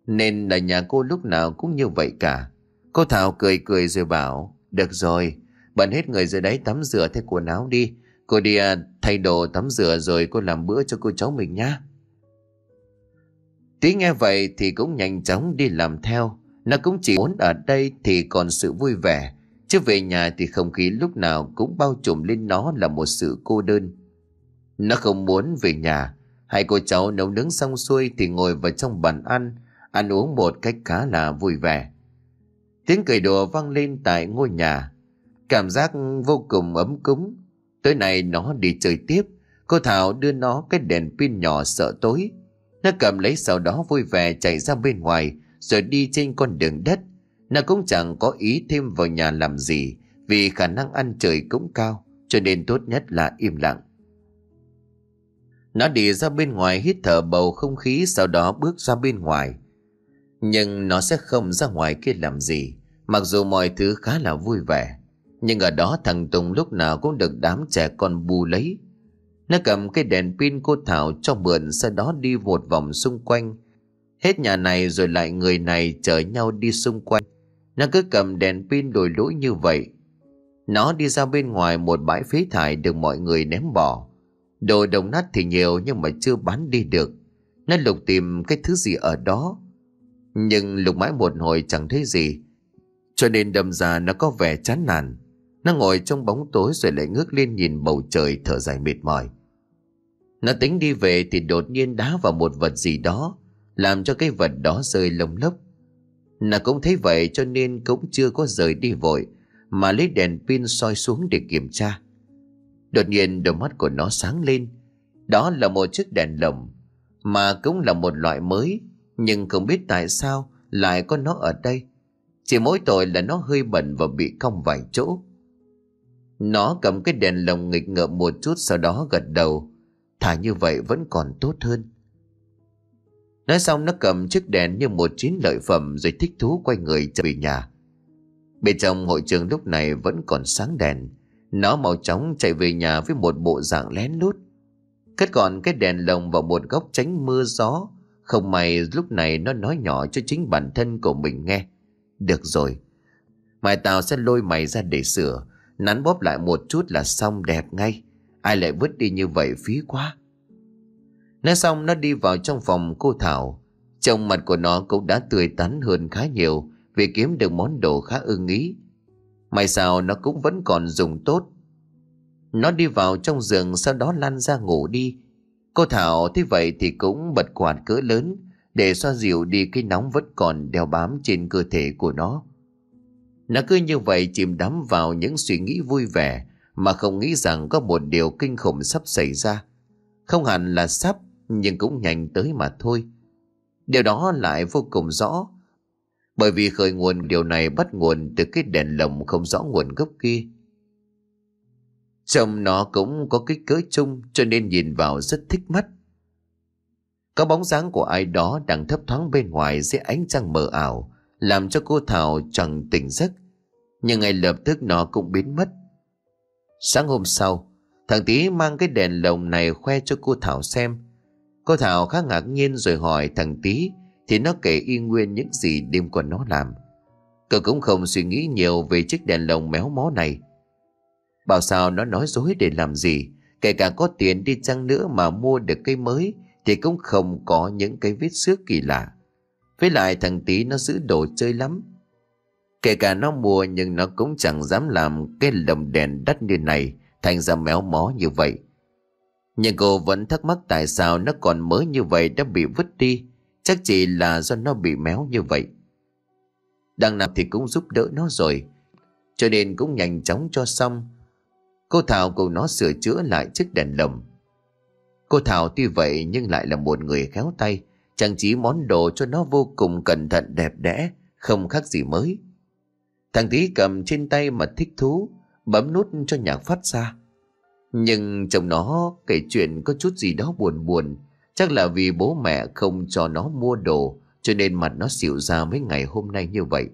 Nên là nhà cô lúc nào cũng như vậy cả. Cô Thảo cười cười rồi bảo, được rồi, bận hết người dưới đấy tắm rửa thay quần áo đi. Cô đi à, thay đồ tắm rửa rồi cô làm bữa cho cô cháu mình nhá. Tí nghe vậy thì cũng nhanh chóng đi làm theo. Nó cũng chỉ muốn ở đây thì còn sự vui vẻ Chứ về nhà thì không khí lúc nào cũng bao trùm lên nó là một sự cô đơn. Nó không muốn về nhà. Hai cô cháu nấu nướng xong xuôi thì ngồi vào trong bàn ăn, ăn uống một cách khá là vui vẻ. Tiếng cười đùa vang lên tại ngôi nhà. Cảm giác vô cùng ấm cúng. Tối nay nó đi chơi tiếp. Cô Thảo đưa nó cái đèn pin nhỏ sợ tối. Nó cầm lấy sau đó vui vẻ chạy ra bên ngoài, rồi đi trên con đường đất nó cũng chẳng có ý thêm vào nhà làm gì, vì khả năng ăn trời cũng cao, cho nên tốt nhất là im lặng. Nó đi ra bên ngoài hít thở bầu không khí, sau đó bước ra bên ngoài. Nhưng nó sẽ không ra ngoài kia làm gì, mặc dù mọi thứ khá là vui vẻ. Nhưng ở đó thằng Tùng lúc nào cũng được đám trẻ con bù lấy. Nó cầm cái đèn pin cô Thảo cho mượn, sau đó đi một vòng xung quanh. Hết nhà này rồi lại người này chở nhau đi xung quanh. Nó cứ cầm đèn pin đổi lỗi như vậy. Nó đi ra bên ngoài một bãi phế thải được mọi người ném bỏ. Đồ đồng nát thì nhiều nhưng mà chưa bán đi được. Nó lục tìm cái thứ gì ở đó. Nhưng lục mãi một hồi chẳng thấy gì. Cho nên đâm ra nó có vẻ chán nản. Nó ngồi trong bóng tối rồi lại ngước lên nhìn bầu trời thở dài mệt mỏi. Nó tính đi về thì đột nhiên đá vào một vật gì đó, làm cho cái vật đó rơi lông lốc. Nó cũng thấy vậy cho nên cũng chưa có rời đi vội, mà lấy đèn pin soi xuống để kiểm tra. Đột nhiên đôi mắt của nó sáng lên. Đó là một chiếc đèn lồng, mà cũng là một loại mới, nhưng không biết tại sao lại có nó ở đây. Chỉ mỗi tội là nó hơi bẩn và bị cong vài chỗ. Nó cầm cái đèn lồng nghịch ngợm một chút sau đó gật đầu. Thả như vậy vẫn còn tốt hơn. Nói xong nó cầm chiếc đèn như một chiến lợi phẩm rồi thích thú quay người trở về nhà. Bên trong hội trường lúc này vẫn còn sáng đèn. Nó mau chóng chạy về nhà với một bộ dạng lén lút. Cất gọn cái đèn lồng vào một góc tránh mưa gió. Không may lúc này nó nói nhỏ cho chính bản thân của mình nghe. Được rồi. Mai tao sẽ lôi mày ra để sửa. Nắn bóp lại một chút là xong đẹp ngay. Ai lại vứt đi như vậy phí quá. Nói xong, nó đi vào trong phòng cô Thảo. Trong mặt của nó cũng đã tươi tắn hơn khá nhiều, vì kiếm được món đồ khá ưng ý. May sao nó cũng vẫn còn dùng tốt. Nó đi vào trong giường, sau đó lăn ra ngủ đi. Cô Thảo thế vậy thì cũng bật quạt cỡ lớn, để xoa dịu đi cái nóng vẫn còn đeo bám trên cơ thể của nó. Nó cứ như vậy chìm đắm vào những suy nghĩ vui vẻ mà không nghĩ rằng có một điều kinh khủng sắp xảy ra. Không hẳn là sắp nhưng cũng nhanh tới mà thôi. Điều đó lại vô cùng rõ bởi vì khởi nguồn điều này bắt nguồn từ cái đèn lồng không rõ nguồn gốc kia. Trông nó cũng có kích cỡ chung cho nên nhìn vào rất thích mắt. Có bóng dáng của ai đó đang thấp thoáng bên ngoài dưới ánh trăng mờ ảo, làm cho cô Thảo chẳng tỉnh giấc. Nhưng ngay lập tức nó cũng biến mất. Sáng hôm sau, thằng Tý mang cái đèn lồng này khoe cho cô Thảo xem. Cô Thảo khá ngạc nhiên rồi hỏi thằng Tý thì nó kể y nguyên những gì đêm qua nó làm. Cậu cũng không suy nghĩ nhiều về chiếc đèn lồng méo mó này. Bảo sao nó nói dối để làm gì, kể cả có tiền đi chăng nữa mà mua được cây mới thì cũng không có những cái vết xước kỳ lạ. Với lại thằng tí nó giữ đồ chơi lắm. Kể cả nó mua nhưng nó cũng chẳng dám làm cái lồng đèn đắt như này thành ra méo mó như vậy. Nhưng cô vẫn thắc mắc tại sao nó còn mới như vậy đã bị vứt đi. Chắc chỉ là do nó bị méo như vậy. Đằng nào thì cũng giúp đỡ nó rồi. Cho nên cũng nhanh chóng cho xong. Cô Thảo cùng nó sửa chữa lại chiếc đèn lồng. Cô Thảo tuy vậy nhưng lại là một người khéo tay. Trang trí món đồ cho nó vô cùng cẩn thận đẹp đẽ, không khác gì mới. Thằng tí cầm trên tay mà thích thú, bấm nút cho nhạc phát ra. Nhưng chồng nó kể chuyện có chút gì đó buồn buồn, chắc là vì bố mẹ không cho nó mua đồ, cho nên mặt nó xỉu ra mấy ngày hôm nay như vậy.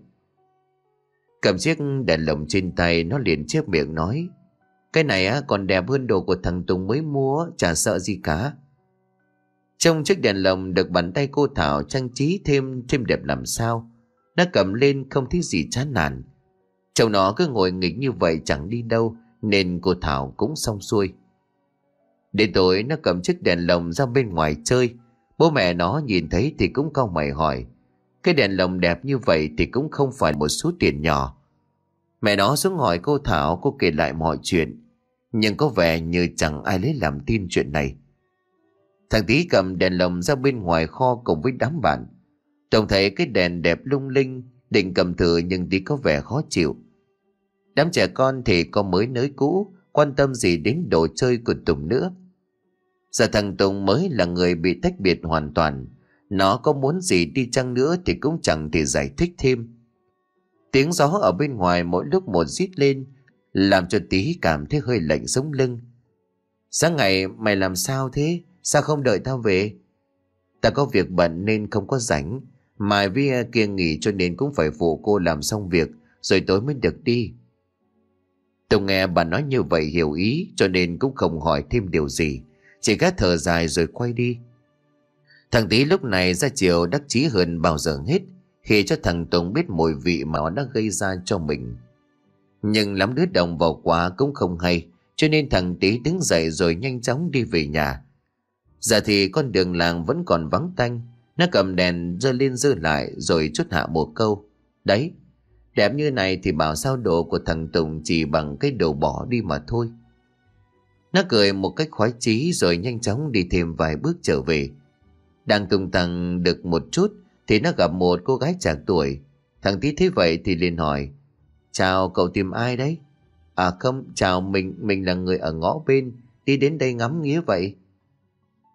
Cầm chiếc đèn lồng trên tay nó liền chép miệng nói Cái này á còn đẹp hơn đồ của thằng Tùng mới mua Chả sợ gì cả trong chiếc đèn lồng được bàn tay cô Thảo trang trí thêm thêm đẹp làm sao. Nó cầm lên không thấy gì chán nản. Chồng nó cứ ngồi nghịch như vậy chẳng đi đâu, Nên cô Thảo cũng xong xuôi. Đến tối, nó cầm chiếc đèn lồng ra bên ngoài chơi. Bố mẹ nó nhìn thấy thì cũng cau mày hỏi, Cái đèn lồng đẹp như vậy thì cũng không phải một số tiền nhỏ. Mẹ nó xuống hỏi cô Thảo, cô kể lại mọi chuyện. Nhưng có vẻ như chẳng ai lấy làm tin chuyện này. Thằng tí cầm đèn lồng ra bên ngoài kho cùng với đám bạn. Trông thấy cái đèn đẹp lung linh, Định cầm thử nhưng tí có vẻ khó chịu. Đám trẻ con thì có mới nới cũ, Quan tâm gì đến đồ chơi của Tùng nữa. Giờ thằng Tùng mới là người bị tách biệt hoàn toàn. Nó có muốn gì đi chăng nữa Thì cũng chẳng thể giải thích thêm. Tiếng gió ở bên ngoài mỗi lúc một rít lên, Làm cho tí cảm thấy hơi lạnh sống lưng. Sáng ngày mày làm sao thế? Sao không đợi tao về Ta có việc bận nên không có rảnh Mai với kia nghỉ cho nên cũng phải phụ cô làm xong việc, Rồi tối mới được đi Tùng nghe bà nói như vậy hiểu ý, cho nên cũng không hỏi thêm điều gì. Chỉ gác thở dài rồi quay đi. Thằng tí lúc này ra chiều đắc chí hơn bao giờ hết, khi cho thằng Tùng biết mùi vị mà nó đã gây ra cho mình. Nhưng lắm đứa đồng vào quá cũng không hay, cho nên thằng tí đứng dậy rồi nhanh chóng đi về nhà. Giờ thì con đường làng vẫn còn vắng tanh Nó cầm đèn dơ lên dơ lại rồi chút hạ một câu Đấy Đẹp như này thì bảo sao đồ của thằng Tùng chỉ bằng cái đồ bỏ đi mà thôi. Nó cười một cách khoái chí rồi nhanh chóng đi thêm vài bước trở về. Đang tung tăng được một chút thì nó gặp một cô gái trẻ tuổi. Thằng tí thấy vậy thì liền hỏi Chào cậu tìm ai đấy? À không, chào mình, mình là người ở ngõ bên, đi đến đây ngắm nghía vậy.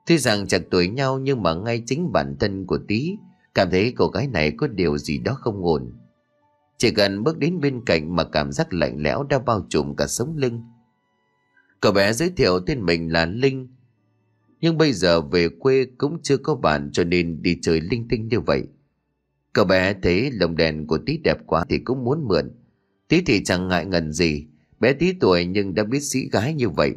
Tuy rằng chặt tuổi nhau nhưng mà ngay chính bản thân của tí cảm thấy cô gái này có điều gì đó không ổn. Chỉ cần bước đến bên cạnh mà cảm giác lạnh lẽo đã bao trùm cả sống lưng. Cậu bé giới thiệu tên mình là Linh. Nhưng bây giờ về quê cũng chưa có bạn cho nên đi chơi linh tinh như vậy. Cậu bé thấy lồng đèn của tí đẹp quá thì cũng muốn mượn. Tí thì chẳng ngại ngần gì, bé tí tuổi nhưng đã biết sĩ gái như vậy.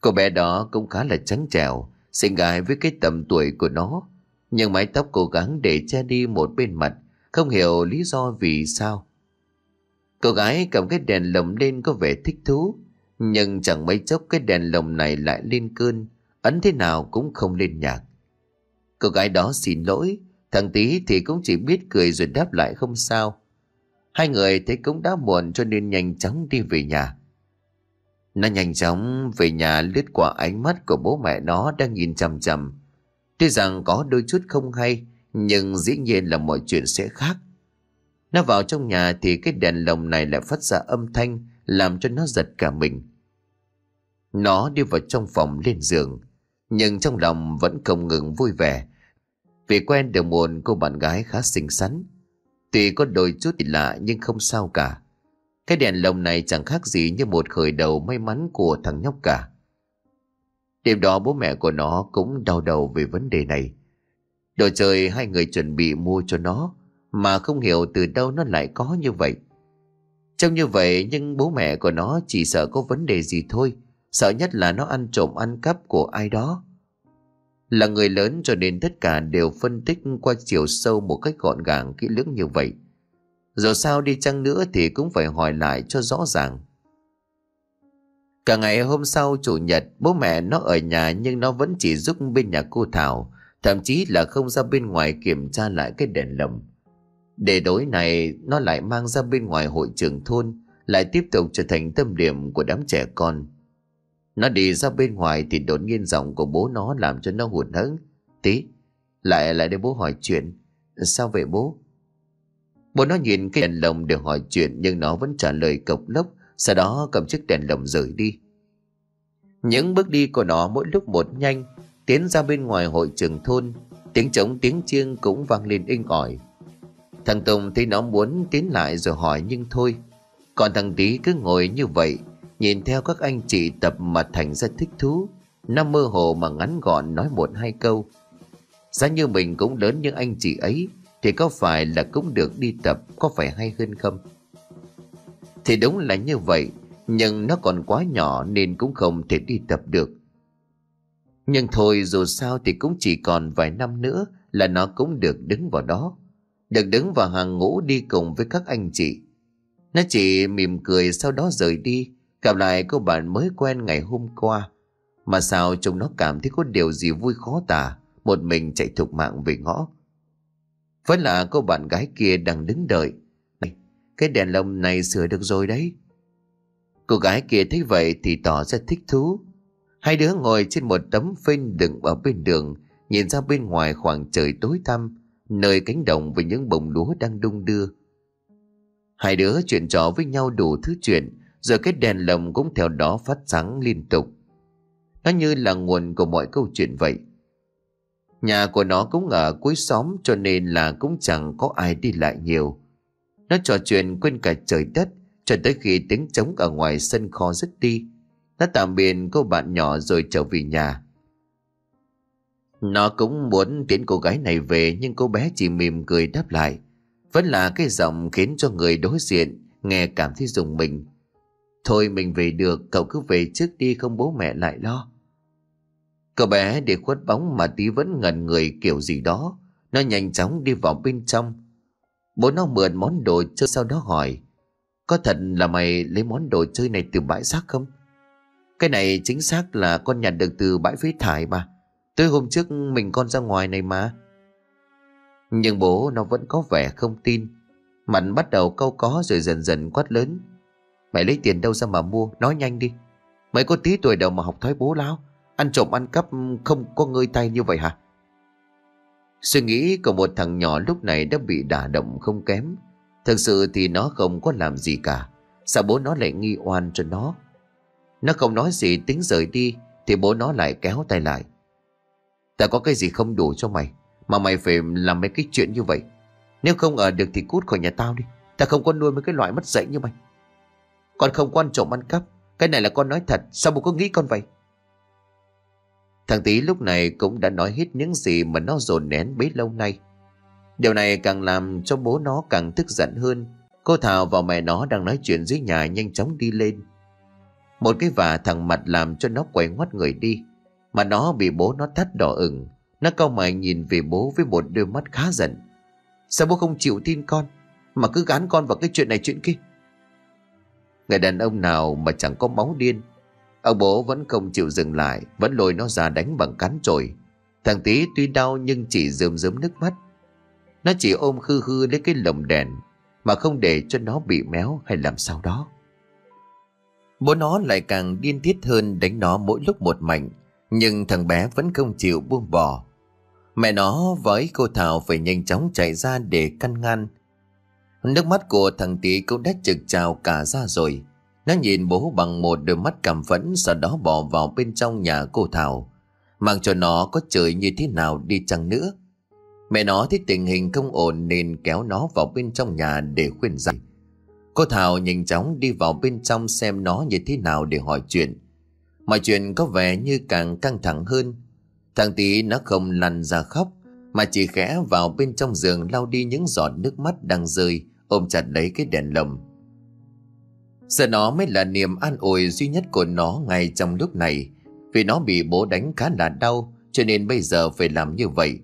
cậu bé đó cũng khá là trắng trẻo, xinh gái với cái tầm tuổi của nó. Nhưng mái tóc cố gắng để che đi một bên mặt, không hiểu lý do vì sao. Cô gái cầm cái đèn lồng lên có vẻ thích thú, nhưng chẳng mấy chốc cái đèn lồng này lại lên cơn, ấn thế nào cũng không lên nhạc. Cô gái đó xin lỗi, thằng tí thì cũng chỉ biết cười rồi đáp lại không sao. Hai người thấy cũng đã muộn cho nên nhanh chóng đi về nhà. Nó nhanh chóng về nhà lướt qua ánh mắt của bố mẹ nó đang nhìn chằm chằm. Tuy rằng có đôi chút không hay, nhưng dĩ nhiên là mọi chuyện sẽ khác. Nó vào trong nhà thì cái đèn lồng này lại phát ra âm thanh làm cho nó giật cả mình. Nó đi vào trong phòng lên giường, nhưng trong lòng vẫn không ngừng vui vẻ vì quen được một cô bạn gái khá xinh xắn. Tuy có đôi chút thì lạ nhưng không sao cả. Cái đèn lồng này chẳng khác gì như một khởi đầu may mắn của thằng nhóc cả. Đêm đó bố mẹ của nó cũng đau đầu về vấn đề này. Đồ chơi hai người chuẩn bị mua cho nó, mà không hiểu từ đâu nó lại có như vậy. Trông như vậy nhưng bố mẹ của nó chỉ sợ có vấn đề gì thôi. Sợ nhất là nó ăn trộm ăn cắp của ai đó. Là người lớn cho nên tất cả đều phân tích qua chiều sâu một cách gọn gàng, kỹ lưỡng như vậy. Dù sao đi chăng nữa thì cũng phải hỏi lại cho rõ ràng. Cả ngày hôm sau chủ nhật, bố mẹ nó ở nhà nhưng nó vẫn chỉ giúp bên nhà cô Thảo, Thậm chí là không ra bên ngoài kiểm tra lại cái đèn lồng. Để đối này nó lại mang ra bên ngoài hội trường thôn, Lại tiếp tục trở thành tâm điểm của đám trẻ con. Nó đi ra bên ngoài thì đột nhiên giọng của bố nó làm cho nó hụt hẫng. Tí, Lại lại để bố hỏi chuyện. Sao vậy bố? Bọn nó nhìn cái đèn lồng để hỏi chuyện Nhưng nó vẫn trả lời cộc lốc, Sau đó cầm chiếc đèn lồng rời đi. Những bước đi của nó mỗi lúc một nhanh, Tiến ra bên ngoài hội trường thôn, Tiếng trống tiếng chiêng cũng vang lên inh ỏi. Thằng Tùng thấy nó muốn tiến lại rồi hỏi nhưng thôi. Còn thằng Tí cứ ngồi như vậy, Nhìn theo các anh chị tập mà thành ra thích thú. Nó mơ hồ mà ngắn gọn nói một hai câu. Giá như mình cũng lớn như anh chị ấy thì có phải là cũng được đi tập Có phải hay hơn không Thì đúng là như vậy Nhưng nó còn quá nhỏ Nên cũng không thể đi tập được nhưng thôi dù sao thì cũng chỉ còn vài năm nữa là nó cũng được đứng vào đó. Được đứng vào hàng ngũ đi cùng với các anh chị. Nó chỉ mỉm cười sau đó rời đi, gặp lại cô bạn mới quen ngày hôm qua. Mà sao trông nó cảm thấy có điều gì vui khó tả, một mình chạy thục mạng về ngõ. Vẫn là cô bạn gái kia đang đứng đợi. Cái đèn lồng này sửa được rồi đấy. Cô gái kia thấy vậy thì tỏ ra thích thú. Hai đứa ngồi trên một tấm phên đựng ở bên đường, nhìn ra bên ngoài khoảng trời tối tăm, nơi cánh đồng với những bông lúa đang đung đưa. Hai đứa chuyện trò với nhau đủ thứ chuyện, rồi cái đèn lồng cũng theo đó phát sáng liên tục. Nó như là nguồn của mọi câu chuyện vậy. Nhà của nó cũng ở cuối xóm, cho nên là cũng chẳng có ai đi lại nhiều. Nó trò chuyện quên cả trời đất, cho tới khi tiếng trống ở ngoài sân kho dứt đi. Nó tạm biệt cô bạn nhỏ rồi trở về nhà. Nó cũng muốn tiến cô gái này về, nhưng cô bé chỉ mỉm cười đáp lại. Vẫn là cái giọng khiến cho người đối diện nghe cảm thấy dùng mình. Thôi mình về được, Cậu cứ về trước đi, không bố mẹ lại lo Cậu bé để khuất bóng mà tí vẫn ngần người kiểu gì đó. Nó nhanh chóng đi vào bên trong. Bố nó mượn món đồ chơi sau đó hỏi, Có thật là mày lấy món đồ chơi này từ bãi rác không? Cái này chính xác là con nhặt được từ bãi phế thải mà. Tới hôm trước mình con ra ngoài này mà. Nhưng bố nó vẫn có vẻ không tin. Mạnh bắt đầu câu có rồi dần dần quát lớn, Mày lấy tiền đâu ra mà mua? Nói nhanh đi. Mày có tí tuổi đầu mà học thói bố lao. Ăn trộm ăn cắp không có ngơi tay như vậy hả? Suy nghĩ của một thằng nhỏ lúc này đã bị đả động không kém. Thực sự thì nó không có làm gì cả. Sao bố nó lại nghi oan cho nó? Nó không nói gì, tính rời đi, Thì bố nó lại kéo tay lại. Ta có cái gì không đủ cho mày, Mà mày phải làm mấy cái chuyện như vậy. Nếu không ở được thì cút khỏi nhà tao đi. Ta không có nuôi mấy cái loại mất dạy như mày. Con không quan trọng ăn cắp. Cái này là con nói thật, Sao bố có nghĩ con vậy? Thằng tí lúc này cũng đã nói hết những gì mà nó dồn nén bấy lâu nay. Điều này càng làm cho bố nó càng tức giận hơn. Cô Thảo và mẹ nó đang nói chuyện dưới nhà nhanh chóng đi lên. Một cái vả thằng mặt làm cho nó quay ngoắt người đi. Mà nó bị bố nó thắt đỏ ửng. Nó cau mày nhìn về bố với một đôi mắt khá giận. Sao bố không chịu tin con, Mà cứ gán con vào cái chuyện này chuyện kia Người đàn ông nào mà chẳng có máu điên Ông bố vẫn không chịu dừng lại, Vẫn lôi nó ra đánh bằng cán chổi Thằng tí tuy đau nhưng chỉ rơm rớm nước mắt. Nó chỉ ôm khư khư lấy cái lồng đèn Mà không để cho nó bị méo hay làm sao đó. Bố nó lại càng điên tiết hơn đánh nó mỗi lúc một mạnh Nhưng thằng bé vẫn không chịu buông bỏ. Mẹ nó với cô Thảo phải nhanh chóng chạy ra để căn ngăn. Nước mắt của thằng tí cũng đã trực trào cả ra rồi nó nhìn bố bằng một đôi mắt cảm phẫn, Sau đó bỏ vào bên trong nhà cô Thảo. Mang cho nó có trời như thế nào đi chăng nữa. Mẹ nó thấy tình hình không ổn Nên kéo nó vào bên trong nhà để khuyên giải. Cô Thảo nhanh chóng đi vào bên trong xem nó như thế nào để hỏi chuyện. Mọi chuyện có vẻ như càng căng thẳng hơn. Thằng tí nó không lăn ra khóc, Mà chỉ khẽ vào bên trong giường lau đi những giọt nước mắt đang rơi, Ôm chặt lấy cái đèn lồng. Giờ nó mới là niềm an ủi duy nhất của nó ngay trong lúc này. Vì nó bị bố đánh khá là đau, Cho nên bây giờ phải làm như vậy.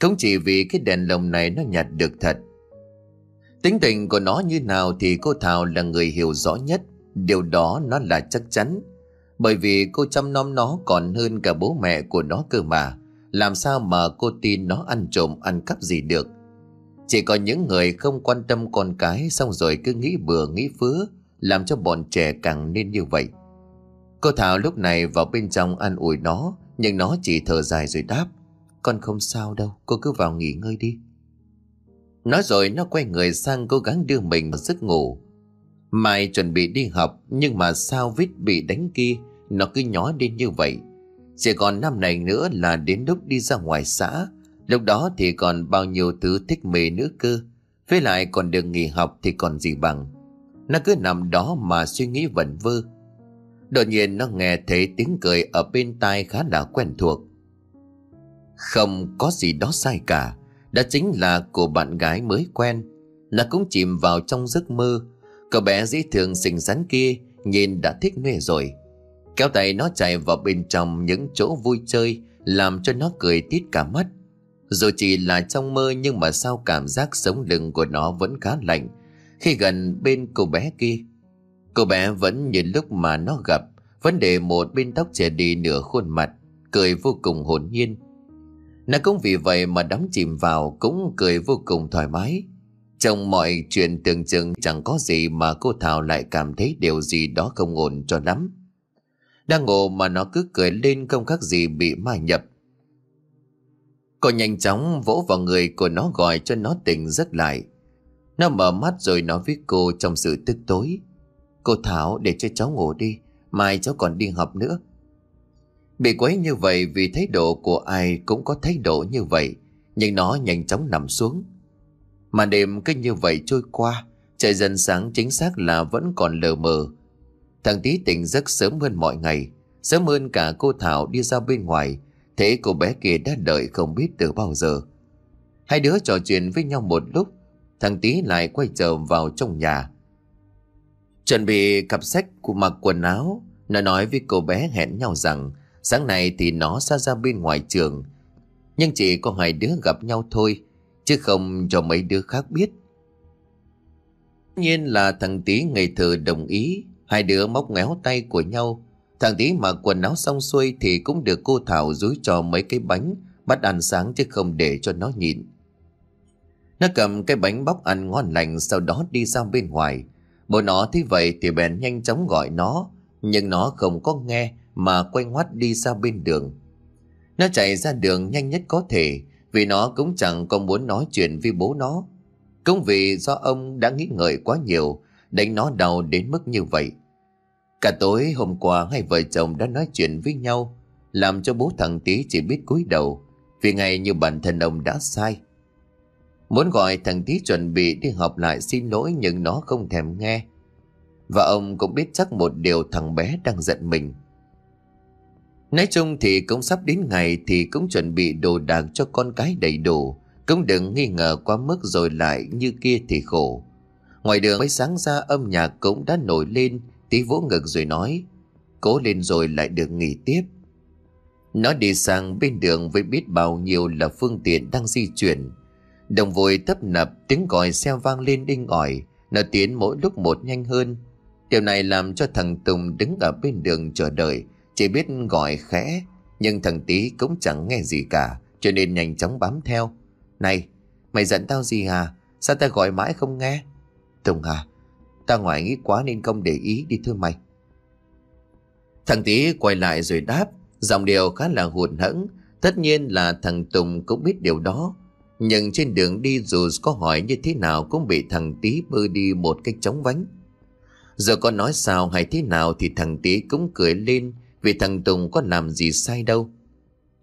Không chỉ vì cái đèn lồng này nó nhặt được thật. Tính tình của nó như nào thì cô Thảo là người hiểu rõ nhất. Điều đó nó là chắc chắn. Bởi vì cô chăm nom nó còn hơn cả bố mẹ của nó cơ mà. Làm sao mà cô tin nó ăn trộm, ăn cắp gì được? Chỉ có những người không quan tâm con cái Xong rồi cứ nghĩ bừa, nghĩ phứa làm cho bọn trẻ càng nên như vậy. Cô Thảo lúc này vào bên trong an ủi nó, nhưng nó chỉ thở dài rồi đáp. Con không sao đâu, cô cứ vào nghỉ ngơi đi. Nói rồi nó quay người sang cố gắng đưa mình vào giấc ngủ. Mai chuẩn bị đi học, nhưng mà sao vít bị đánh kia, nó cứ nhó đi như vậy. Chỉ còn năm này nữa là đến lúc đi ra ngoài xã, lúc đó thì còn bao nhiêu thứ thích mê nữa cơ. Với lại còn được nghỉ học thì còn gì bằng. Nó cứ nằm đó mà suy nghĩ vẩn vơ. Đột nhiên nó nghe thấy tiếng cười ở bên tai khá là quen thuộc. Không có gì đó sai cả, Đó chính là của bạn gái mới quen. Nó cũng chìm vào trong giấc mơ. Cậu bé dễ thường xinh xắn kia Nhìn đã thích mê rồi. Kéo tay nó chạy vào bên trong những chỗ vui chơi, Làm cho nó cười tít cả mắt. Dù chỉ là trong mơ nhưng mà sao cảm giác sống lưng của nó vẫn khá lạnh khi gần bên cô bé kia. Cô bé vẫn như lúc mà nó gặp, vấn đề một bên tóc trẻ đi nửa khuôn mặt, cười vô cùng hồn nhiên. Nó cũng vì vậy mà đắm chìm vào cũng cười vô cùng thoải mái. Trong mọi chuyện tưởng chừng chẳng có gì mà cô Thảo lại cảm thấy điều gì đó không ổn cho lắm. Đang ngộ mà nó cứ cười lên không khác gì bị ma nhập. Cô nhanh chóng vỗ vào người của nó gọi cho nó tỉnh giấc lại. Nó mở mắt rồi nói với cô trong sự tức tối. Cô Thảo để cho cháu ngủ đi, mai cháu còn đi học nữa. Bị quấy như vậy vì thái độ của ai cũng có thái độ như vậy, nhưng nó nhanh chóng nằm xuống. Mà đêm cứ như vậy trôi qua, trời dần sáng chính xác là vẫn còn lờ mờ. Thằng tí tỉnh giấc sớm hơn mọi ngày, sớm hơn cả cô Thảo đi ra bên ngoài, thế cô bé kia đã đợi không biết từ bao giờ. Hai đứa trò chuyện với nhau một lúc, thằng tí lại quay trở vào trong nhà. Chuẩn bị cặp sách của mặc quần áo, nó nói với cô bé hẹn nhau rằng sáng nay thì nó sẽ ra bên ngoài trường. Nhưng chỉ có hai đứa gặp nhau thôi, chứ không cho mấy đứa khác biết. Nhiên là thằng tí ngày thờ đồng ý, hai đứa móc ngéo tay của nhau. Thằng tí mặc quần áo xong xuôi thì cũng được cô Thảo dúi cho mấy cái bánh bắt ăn sáng chứ không để cho nó nhịn. Nó cầm cái bánh bóc ăn ngon lành sau đó đi ra bên ngoài. Bố nó thấy vậy thì bèn nhanh chóng gọi nó, nhưng nó không có nghe mà quay ngoắt đi ra bên đường. Nó chạy ra đường nhanh nhất có thể vì nó cũng chẳng có muốn nói chuyện với bố nó. Cũng vì do ông đã nghĩ ngợi quá nhiều đánh nó đau đến mức như vậy. Cả tối hôm qua hai vợ chồng đã nói chuyện với nhau làm cho bố thằng tí chỉ biết cúi đầu vì ngay như bản thân ông đã sai. Muốn gọi thằng tí chuẩn bị đi họp lại xin lỗi nhưng nó không thèm nghe. Và ông cũng biết chắc một điều thằng bé đang giận mình. Nói chung thì cũng sắp đến ngày thì cũng chuẩn bị đồ đạc cho con cái đầy đủ. Cũng đừng nghi ngờ quá mức rồi lại như kia thì khổ. Ngoài đường mới sáng ra âm nhạc cũng đã nổi lên tí vỗ ngực rồi nói, Cố lên rồi lại được nghỉ tiếp. Nó đi sang bên đường với biết bao nhiêu là phương tiện đang di chuyển. Đồng vội tấp nập tiếng gọi xe vang lên đinh ỏi, nó tiến mỗi lúc một nhanh hơn. Điều này làm cho thằng Tùng đứng ở bên đường chờ đợi, chỉ biết gọi khẽ, nhưng thằng Tý cũng chẳng nghe gì cả, cho nên nhanh chóng bám theo. Này, mày giận tao gì à? Sao tao gọi mãi không nghe? Tùng à, tao ngoài nghĩ quá nên không để ý đi thưa mày. Thằng Tý quay lại rồi đáp, giọng điệu khá là hụt hẫng, tất nhiên là thằng Tùng cũng biết điều đó. Nhưng trên đường đi dù có hỏi như thế nào cũng bị thằng Tý bơ đi một cách chóng vánh. Giờ có nói sao hay thế nào thì thằng Tý cũng cười lên vì thằng Tùng có làm gì sai đâu.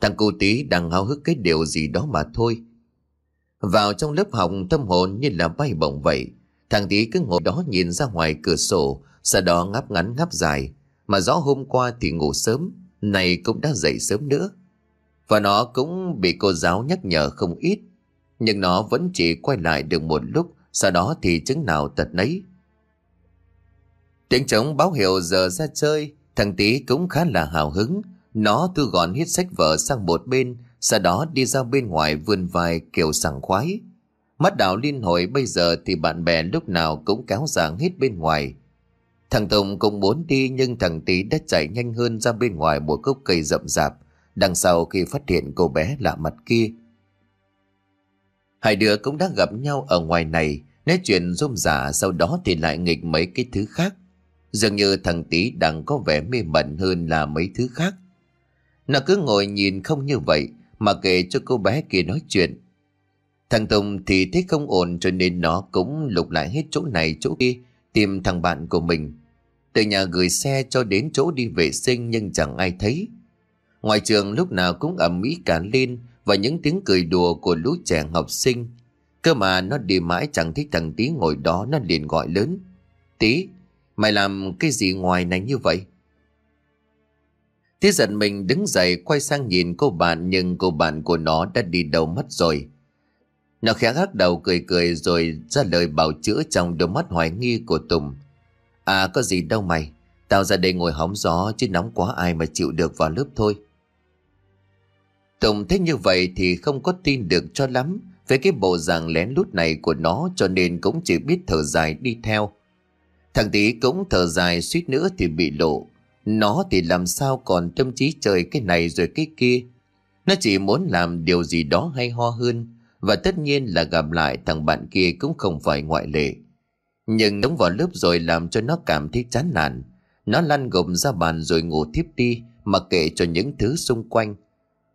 Thằng cô Tý đang háo hức cái điều gì đó mà thôi. Vào trong lớp học tâm hồn như là bay bổng vậy. Thằng Tý cứ ngồi đó nhìn ra ngoài cửa sổ, sau đó ngáp ngắn ngáp dài. Mà rõ hôm qua thì ngủ sớm, này cũng đã dậy sớm nữa. Và nó cũng bị cô giáo nhắc nhở không ít nhưng nó vẫn chỉ quay lại được một lúc, sau đó thì chứng nào tật nấy. Tiếng trống báo hiệu giờ ra chơi, thằng tí cũng khá là hào hứng. Nó thu gọn hít sách vở sang một bên, sau đó đi ra bên ngoài vươn vai kiểu sảng khoái. Mắt đảo liên hồi bây giờ thì bạn bè lúc nào cũng kéo giảng hết bên ngoài. Thằng Tùng cũng muốn đi nhưng thằng tí đã chạy nhanh hơn ra bên ngoài một gốc cây rậm rạp. Đằng sau khi phát hiện cô bé lạ mặt kia, Hai đứa cũng đã gặp nhau ở ngoài này, nói chuyện rôm rả sau đó thì lại nghịch mấy cái thứ khác. Dường như thằng tí đang có vẻ mê mẩn hơn là mấy thứ khác. Nó cứ ngồi nhìn không như vậy mà kể cho cô bé kia nói chuyện. Thằng Tùng thì thấy không ổn cho nên nó cũng lục lại hết chỗ này chỗ kia tìm thằng bạn của mình. Từ nhà gửi xe cho đến chỗ đi vệ sinh nhưng chẳng ai thấy. Ngoài trường lúc nào cũng ẩm mỹ cả lên và những tiếng cười đùa của lũ trẻ học sinh. Cơ mà nó đi mãi chẳng thích thằng Tí ngồi đó nó liền gọi lớn. Tí, mày làm cái gì ngoài này như vậy? Tí giận mình đứng dậy quay sang nhìn cô bạn nhưng cô bạn của nó đã đi đâu mất rồi. Nó khẽ gác đầu cười cười rồi ra lời bảo chữa trong đôi mắt hoài nghi của Tùng. À có gì đâu mày, tao ra đây ngồi hóng gió chứ nóng quá ai mà chịu được vào lớp thôi. Tùng thấy như vậy thì không có tin được cho lắm về cái bộ dạng lén lút này của nó cho nên cũng chỉ biết thở dài đi theo. Thằng tí cũng thở dài suýt nữa thì bị lộ. Nó thì làm sao còn tâm trí chơi cái này rồi cái kia. Nó chỉ muốn làm điều gì đó hay ho hơn và tất nhiên là gặp lại thằng bạn kia cũng không phải ngoại lệ. Nhưng đóng vào lớp rồi làm cho nó cảm thấy chán nản. Nó lăn gồng ra bàn rồi ngủ thiếp đi, mặc kệ cho những thứ xung quanh.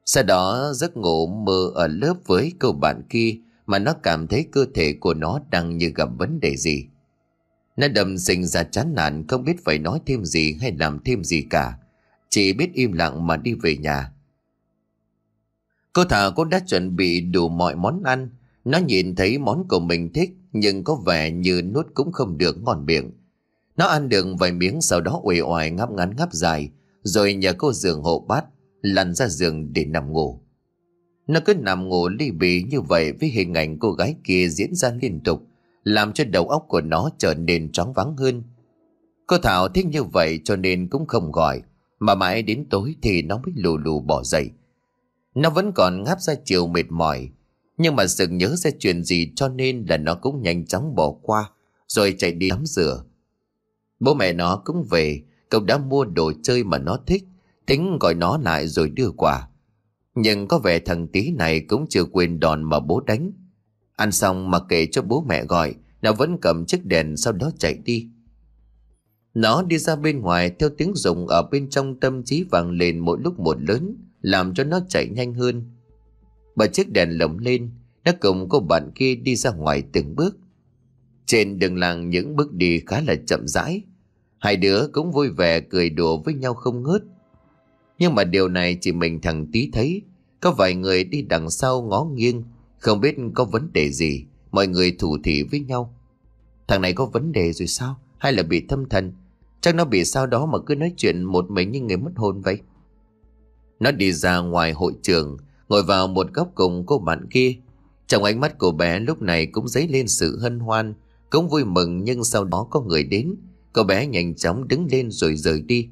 Sau đó, giấc ngủ mơ ở lớp với cô bạn kia mà nó cảm thấy cơ thể của nó đang như gặp vấn đề gì. Nó đầm sinh ra chán nản, không biết phải nói thêm gì hay làm thêm gì cả. Chỉ biết im lặng mà đi về nhà. Cô thả cũng đã chuẩn bị đủ mọi món ăn. Nó nhìn thấy món của mình thích, nhưng có vẻ như nuốt cũng không được ngon miệng. Nó ăn được vài miếng, sau đó uể oải ngắp ngắn ngắp dài, rồi nhờ cô giường hộ bát lăn ra giường để nằm ngủ. Nó cứ nằm ngủ ly bì như vậy với hình ảnh cô gái kia diễn ra liên tục, làm cho đầu óc của nó trở nên trống vắng hơn. Cô Thảo thích như vậy cho nên cũng không gọi. Mà mãi đến tối thì nó mới lù lù bỏ dậy. Nó vẫn còn ngáp ra chiều mệt mỏi. Nhưng mà sự nhớ ra chuyện gì cho nên là nó cũng nhanh chóng bỏ qua. Rồi chạy đi tắm rửa. Bố mẹ nó cũng về. Cậu đã mua đồ chơi mà nó thích. Tính gọi nó lại rồi đưa quà. Nhưng có vẻ thằng tí này cũng chưa quên đòn mà bố đánh. Ăn xong mà kể cho bố mẹ gọi, nó vẫn cầm chiếc đèn sau đó chạy đi. Nó đi ra bên ngoài theo tiếng rùng ở bên trong tâm trí vàng lên mỗi lúc một lớn, làm cho nó chạy nhanh hơn. Bà chiếc đèn lồng lên, nó cùng cô bạn kia đi ra ngoài từng bước. Trên đường làng những bước đi khá là chậm rãi. Hai đứa cũng vui vẻ cười đùa với nhau không ngớt. Nhưng mà điều này chỉ mình thằng tí thấy. Có vài người đi đằng sau ngó nghiêng, không biết có vấn đề gì. Mọi người thủ thị với nhau. Thằng này có vấn đề rồi sao? Hay là bị tâm thần? Chắc nó bị sao đó mà cứ nói chuyện một mình như người mất hồn vậy. Nó đi ra ngoài hội trường, ngồi vào một góc cùng cô bạn kia. Trong ánh mắt của bé lúc này cũng dấy lên sự hân hoan, cũng vui mừng nhưng sau đó có người đến. Cô bé nhanh chóng đứng lên rồi rời đi.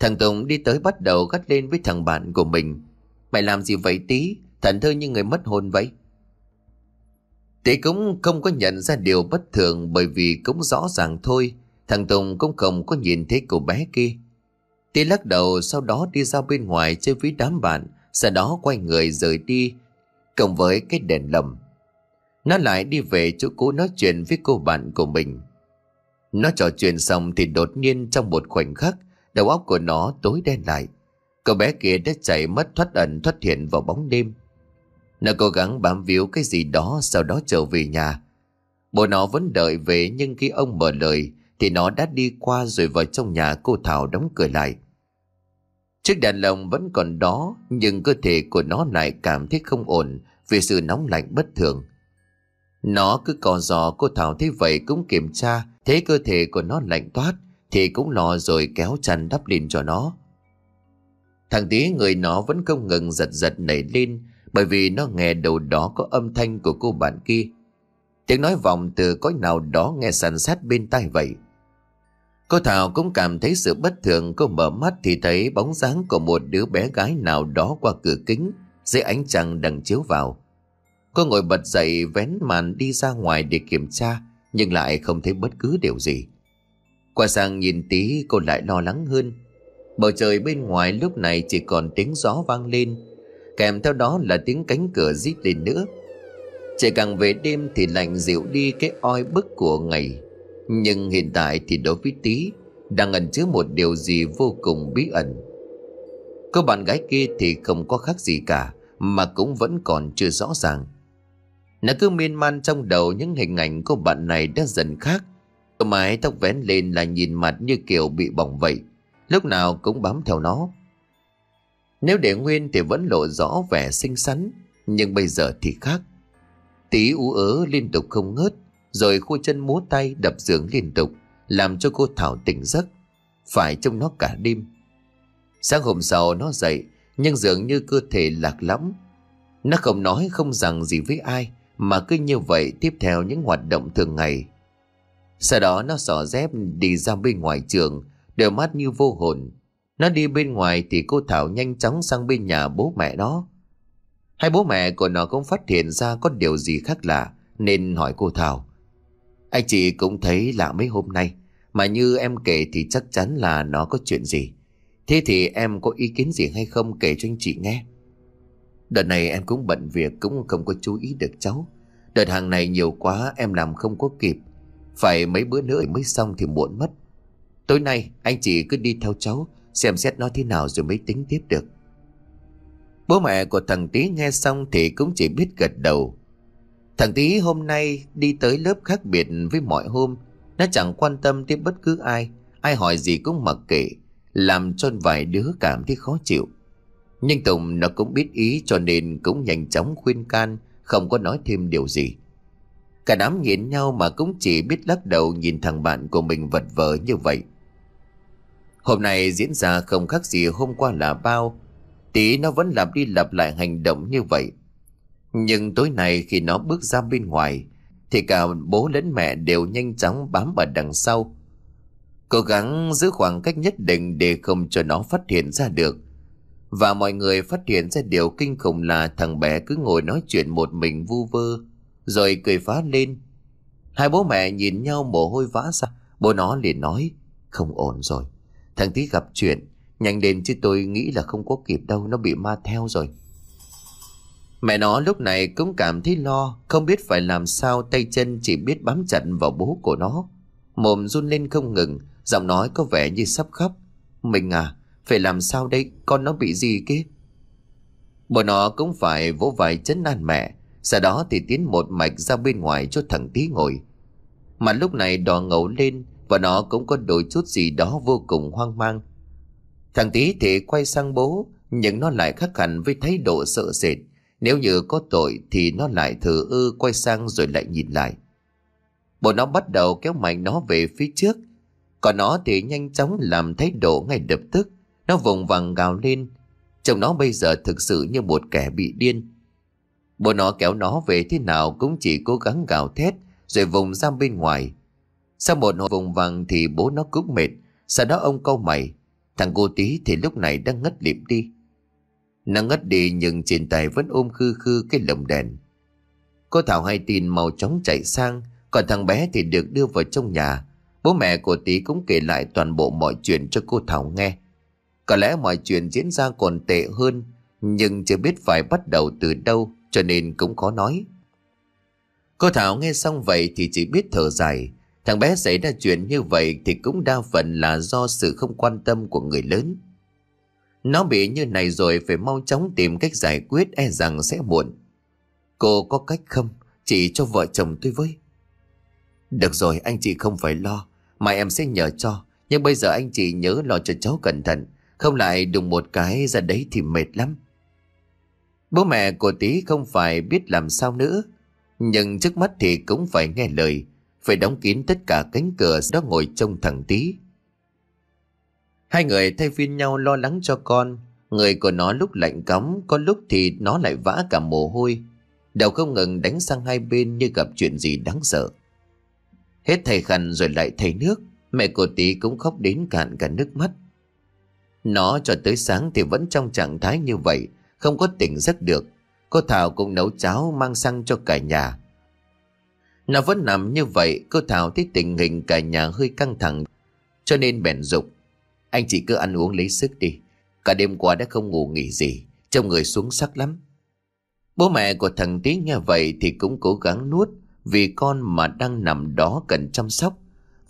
Thằng Tùng đi tới bắt đầu gắt lên với thằng bạn của mình. Mày làm gì vậy tí? Thần thơ như người mất hồn vậy. Tí cũng không có nhận ra điều bất thường bởi vì cũng rõ ràng thôi. Thằng Tùng cũng không có nhìn thấy cô bé kia. Tí lắc đầu sau đó đi ra bên ngoài chơi với đám bạn, sau đó quay người rời đi, cộng với cái đèn lầm. Nó lại đi về chỗ cũ nói chuyện với cô bạn của mình. Nó trò chuyện xong thì đột nhiên trong một khoảnh khắc, đầu óc của nó tối đen lại. Cậu bé kia đã chạy mất thoát ẩn thoát hiện vào bóng đêm. Nó cố gắng bám víu cái gì đó sau đó trở về nhà. Bố nó vẫn đợi về nhưng khi ông mở lời thì nó đã đi qua rồi vào trong nhà cô Thảo đóng cửa lại. Chiếc đèn lồng vẫn còn đó nhưng cơ thể của nó lại cảm thấy không ổn vì sự nóng lạnh bất thường. Nó cứ cò giò cô Thảo thấy vậy cũng kiểm tra, thấy cơ thể của nó lạnh toát thì cũng lo rồi kéo chăn đắp lên cho nó. Thằng tí người nó vẫn không ngừng giật giật nảy lên, bởi vì nó nghe đầu đó có âm thanh của cô bạn kia. Tiếng nói vọng từ cõi nào đó nghe sàn sát bên tai vậy. Cô Thảo cũng cảm thấy sự bất thường, cô mở mắt thì thấy bóng dáng của một đứa bé gái nào đó qua cửa kính, dưới ánh trăng đằng chiếu vào. Cô ngồi bật dậy vén màn đi ra ngoài để kiểm tra, nhưng lại không thấy bất cứ điều gì. Qua sang nhìn tí, cô lại lo lắng hơn. Bầu trời bên ngoài lúc này chỉ còn tiếng gió vang lên, Kèm theo đó là tiếng cánh cửa rít lên nữa. Trời càng về đêm thì lạnh dịu đi cái oi bức của ngày. Nhưng hiện tại thì đối với tí, Đang ẩn chứa một điều gì vô cùng bí ẩn. Cô bạn gái kia thì không có khác gì cả, Mà cũng vẫn còn chưa rõ ràng. Nó cứ miên man trong đầu những hình ảnh cô bạn này đã dần khác. Mái tóc vén lên là nhìn mặt như kiểu bị bỏng vậy, Lúc nào cũng bám theo nó. Nếu để nguyên thì vẫn lộ rõ vẻ xinh xắn, Nhưng bây giờ thì khác. Tí ú ớ liên tục không ngớt, Rồi khu chân múa tay đập giường liên tục, Làm cho cô Thảo tỉnh giấc, Phải trông nó cả đêm. Sáng hôm sau nó dậy, Nhưng dường như cơ thể lạc lắm Nó không nói không rằng gì với ai, Mà cứ như vậy tiếp theo những hoạt động thường ngày. Sau đó nó xỏ dép đi ra bên ngoài trường, đều mắt như vô hồn. Nó đi bên ngoài thì cô Thảo nhanh chóng sang bên nhà bố mẹ nó. Hai bố mẹ của nó cũng phát hiện ra có điều gì khác lạ, nên hỏi cô Thảo. Anh chị cũng thấy lạ mấy hôm nay, mà như em kể thì chắc chắn là nó có chuyện gì. Thế thì em có ý kiến gì hay không kể cho anh chị nghe. Đợt này em cũng bận việc, cũng không có chú ý được cháu. Đợt hàng này nhiều quá, em làm không có kịp. Phải mấy bữa nữa mới xong thì muộn mất. Tối nay, anh chị cứ đi theo cháu, Xem xét nó thế nào rồi mới tính tiếp được. Bố mẹ của thằng Tý nghe xong thì cũng chỉ biết gật đầu. Thằng Tý hôm nay đi tới lớp khác biệt với mọi hôm, Nó chẳng quan tâm tới bất cứ ai. Ai hỏi gì cũng mặc kệ, Làm cho vài đứa cảm thấy khó chịu. Nhưng Tùng nó cũng biết ý cho nên cũng nhanh chóng khuyên can, Không có nói thêm điều gì. Cả đám nhìn nhau mà cũng chỉ biết lắc đầu nhìn thằng bạn của mình vật vờ như vậy Hôm nay diễn ra không khác gì hôm qua là bao. Tí nó vẫn lặp đi lặp lại hành động như vậy. Nhưng tối nay khi nó bước ra bên ngoài, thì cả bố lẫn mẹ đều nhanh chóng bám vào đằng sau. Cố gắng giữ khoảng cách nhất định để không cho nó phát hiện ra được. Và mọi người phát hiện ra điều kinh khủng là thằng bé cứ ngồi nói chuyện một mình vu vơ, rồi cười phá lên. Hai bố mẹ nhìn nhau mồ hôi vã ra, bố nó liền nói, không ổn rồi. Thằng tí gặp chuyện, nhanh đến chứ tôi nghĩ là không có kịp đâu, nó bị ma theo rồi. Mẹ nó lúc này cũng cảm thấy lo, không biết phải làm sao tay chân chỉ biết bám chặt vào bố của nó. Mồm run lên không ngừng, giọng nói có vẻ như sắp khóc. Mình à, phải làm sao đây, con nó bị gì kia? Bố nó cũng phải vỗ vai chấn an mẹ, sau đó thì tiến một mạch ra bên ngoài cho thằng tí ngồi. Mà lúc này đỏ ngầu lên và nó cũng có đôi chút gì đó vô cùng hoang mang. Thằng tí thì quay sang bố, nhưng nó lại khác hẳn với thái độ sợ sệt. Nếu như có tội thì nó lại thử ư quay sang rồi lại nhìn lại. Bố nó bắt đầu kéo mạnh nó về phía trước. Còn nó thì nhanh chóng làm thái độ ngay lập tức. Nó vùng vằng gào lên. Chồng nó bây giờ thực sự như một kẻ bị điên. Bố nó kéo nó về thế nào cũng chỉ cố gắng gào thét rồi vùng ra bên ngoài. Sau một hồi vùng vằng thì bố nó cũng mệt. Sau đó ông câu mày. Thằng cô tí thì lúc này đang ngất lịm đi. Nó ngất đi nhưng trên tay vẫn ôm khư khư cái lồng đèn. Cô Thảo hay tin màu chóng chạy sang, còn thằng bé thì được đưa vào trong nhà. Bố mẹ của Tí cũng kể lại toàn bộ mọi chuyện cho cô Thảo nghe. Có lẽ mọi chuyện diễn ra còn tệ hơn, nhưng chưa biết phải bắt đầu từ đâu, cho nên cũng khó nói. Cô Thảo nghe xong vậy thì chỉ biết thở dài. Thằng bé xảy ra chuyện như vậy thì cũng đa phần là do sự không quan tâm của người lớn. Nó bị như này rồi phải mau chóng tìm cách giải quyết e rằng sẽ muộn. Cô có cách không? Chỉ cho vợ chồng tôi với. Được rồi, anh chị không phải lo. Mà em sẽ nhờ cho. Nhưng bây giờ anh chị nhớ lo cho cháu cẩn thận. Không lại đùng một cái ra đấy thì mệt lắm. Bố mẹ của tí không phải biết làm sao nữa. Nhưng trước mắt thì cũng phải nghe lời. Phải đóng kín tất cả cánh cửa đó ngồi trông thằng tí. Hai người thay phiên nhau lo lắng cho con. Người của nó lúc lạnh cắm, có lúc thì nó lại vã cả mồ hôi. Đầu không ngừng đánh sang hai bên như gặp chuyện gì đáng sợ. Hết thầy khăn rồi lại thầy nước, mẹ của tí cũng khóc đến cạn cả nước mắt. Nó cho tới sáng thì vẫn trong trạng thái như vậy, không có tỉnh giấc được. Cô Thảo cũng nấu cháo mang sang cho cả nhà. Nó vẫn nằm như vậy, cô Thảo thấy tình hình cả nhà hơi căng thẳng, cho nên bèn dục. Anh chỉ cứ ăn uống lấy sức đi. Cả đêm qua đã không ngủ nghỉ gì. Trông người xuống sắc lắm. Bố mẹ của thằng Tí nghe vậy thì cũng cố gắng nuốt vì con mà đang nằm đó cần chăm sóc.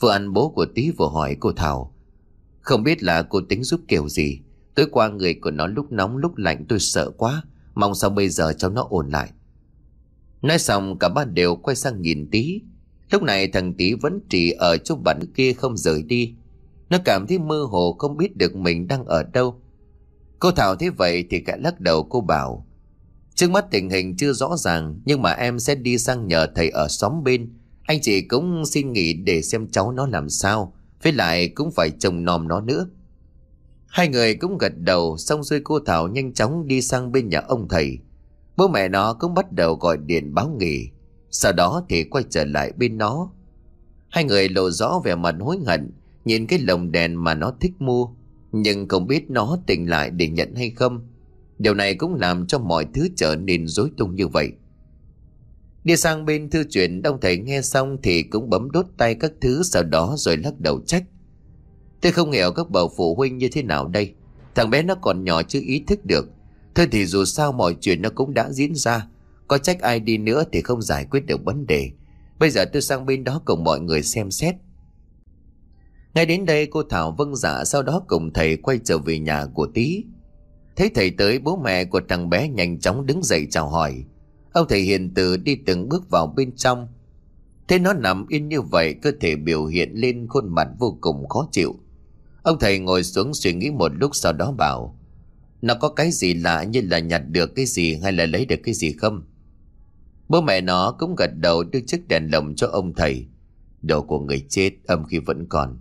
Vừa ăn bố của Tí vừa hỏi cô Thảo. Không biết là cô tính giúp kiểu gì. Tối qua người của nó lúc nóng lúc lạnh tôi sợ quá. Mong sao bây giờ cháu nó ổn lại. Nói xong, cả ba đều quay sang nhìn Tí. Lúc này thằng Tí vẫn trì ở chỗ bản kia không rời đi. Nó cảm thấy mơ hồ không biết được mình đang ở đâu. Cô Thảo thấy vậy thì cả lắc đầu, cô bảo. Trước mắt tình hình chưa rõ ràng, nhưng mà em sẽ đi sang nhờ thầy ở xóm bên. Anh chị cũng xin nghỉ để xem cháu nó làm sao. Với lại cũng phải trông nom nó nữa. Hai người cũng gật đầu, xong rồi cô Thảo nhanh chóng đi sang bên nhà ông thầy. Bố mẹ nó cũng bắt đầu gọi điện báo nghỉ. Sau đó thì quay trở lại bên nó. Hai người lộ rõ vẻ mặt hối hận, Nhìn cái lồng đèn mà nó thích mua Nhưng không biết nó tỉnh lại để nhận hay không Điều này cũng làm cho mọi thứ trở nên rối tung như vậy Đi sang bên thư chuyện Đông thầy nghe xong thì cũng bấm đốt tay các thứ, Sau đó rồi lắc đầu trách Tôi không hiểu các bậc phụ huynh như thế nào đây Thằng bé nó còn nhỏ chưa ý thức được Thôi thì dù sao mọi chuyện nó cũng đã diễn ra Có trách ai đi nữa thì không giải quyết được vấn đề Bây giờ tôi sang bên đó cùng mọi người xem xét ngay đến đây cô Thảo vâng dạ sau đó cùng thầy quay trở về nhà của Tý. Thấy thầy tới, bố mẹ của thằng bé nhanh chóng đứng dậy chào hỏi. Ông thầy hiền từ đi từng bước vào bên trong. Thế nó nằm yên như vậy, cơ thể biểu hiện lên khuôn mặt vô cùng khó chịu. Ông thầy ngồi xuống suy nghĩ một lúc sau đó bảo, Nó có cái gì lạ như là nhặt được cái gì hay là lấy được cái gì không? Bố mẹ nó cũng gật đầu đưa chiếc đèn lồng cho ông thầy. Đồ của người chết âm khi vẫn còn.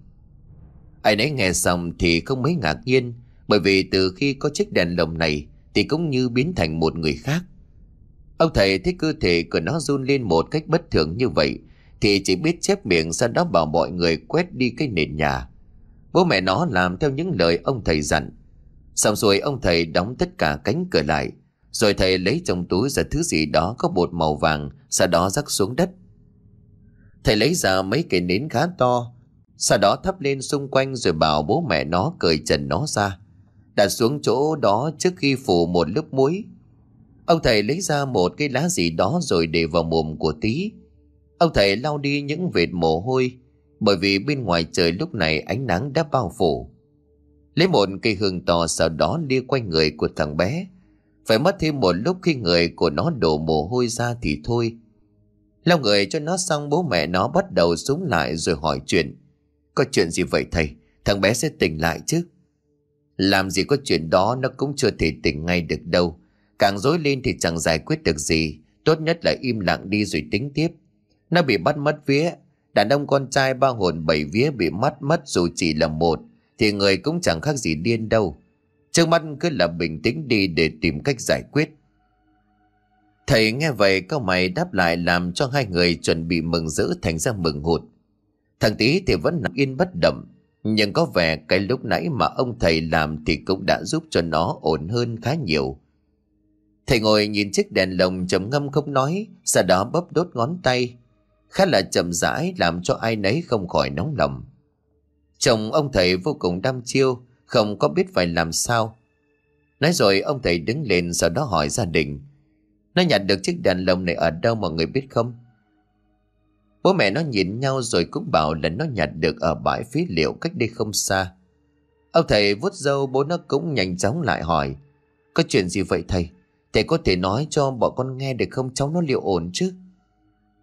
Ai nấy nghe xong thì không mấy ngạc nhiên, bởi vì từ khi có chiếc đèn lồng này thì cũng như biến thành một người khác. Ông thầy thấy cơ thể của nó run lên một cách bất thường như vậy thì chỉ biết chép miệng sau đó bảo mọi người quét đi cái nền nhà. Bố mẹ nó làm theo những lời ông thầy dặn. Xong rồi ông thầy đóng tất cả cánh cửa lại. Rồi thầy lấy trong túi ra thứ gì đó có bột màu vàng, sau đó rắc xuống đất. Thầy lấy ra mấy cây nến khá to, sau đó thắp lên xung quanh rồi bảo bố mẹ nó cởi trần nó ra. Đặt xuống chỗ đó trước khi phủ một lớp muối. Ông thầy lấy ra một cái lá gì đó rồi để vào mồm của tí. Ông thầy lau đi những vệt mồ hôi, bởi vì bên ngoài trời lúc này ánh nắng đã bao phủ. Lấy một cây hương to sau đó lia quanh người của thằng bé. Phải mất thêm một lúc khi người của nó đổ mồ hôi ra thì thôi. Lau người cho nó xong, bố mẹ nó bắt đầu súng lại rồi hỏi chuyện. Có chuyện gì vậy thầy? Thằng bé sẽ tỉnh lại chứ? Làm gì có chuyện đó, nó cũng chưa thể tỉnh ngay được đâu. Càng dối lên thì chẳng giải quyết được gì. Tốt nhất là im lặng đi rồi tính tiếp. Nó bị bắt mất vía. Đàn ông con trai ba hồn bảy vía bị mất mất dù chỉ là một. Thì người cũng chẳng khác gì điên đâu. Trước mắt cứ là bình tĩnh đi để tìm cách giải quyết. Thầy nghe vậy câu mày đáp lại làm cho hai người chuẩn bị mừng rỡ thành ra mừng hụt. Thằng tí thì vẫn nằm yên bất động. Nhưng có vẻ cái lúc nãy mà ông thầy làm thì cũng đã giúp cho nó ổn hơn khá nhiều. Thầy ngồi nhìn chiếc đèn lồng trầm ngâm không nói, sau đó bóp đốt ngón tay. Khá là chậm rãi làm cho ai nấy không khỏi nóng lòng. Chồng ông thầy vô cùng đăm chiêu, không có biết phải làm sao. Nói rồi ông thầy đứng lên sau đó hỏi gia đình. Nó nhặt được chiếc đèn lồng này ở đâu mọi người biết không? Bố mẹ nó nhìn nhau rồi cũng bảo là nó nhặt được ở bãi phế liệu cách đây không xa. Ông thầy vuốt dâu bố nó cũng nhanh chóng lại hỏi. Có chuyện gì vậy thầy? Thầy có thể nói cho bọn con nghe được không cháu nó liệu ổn chứ?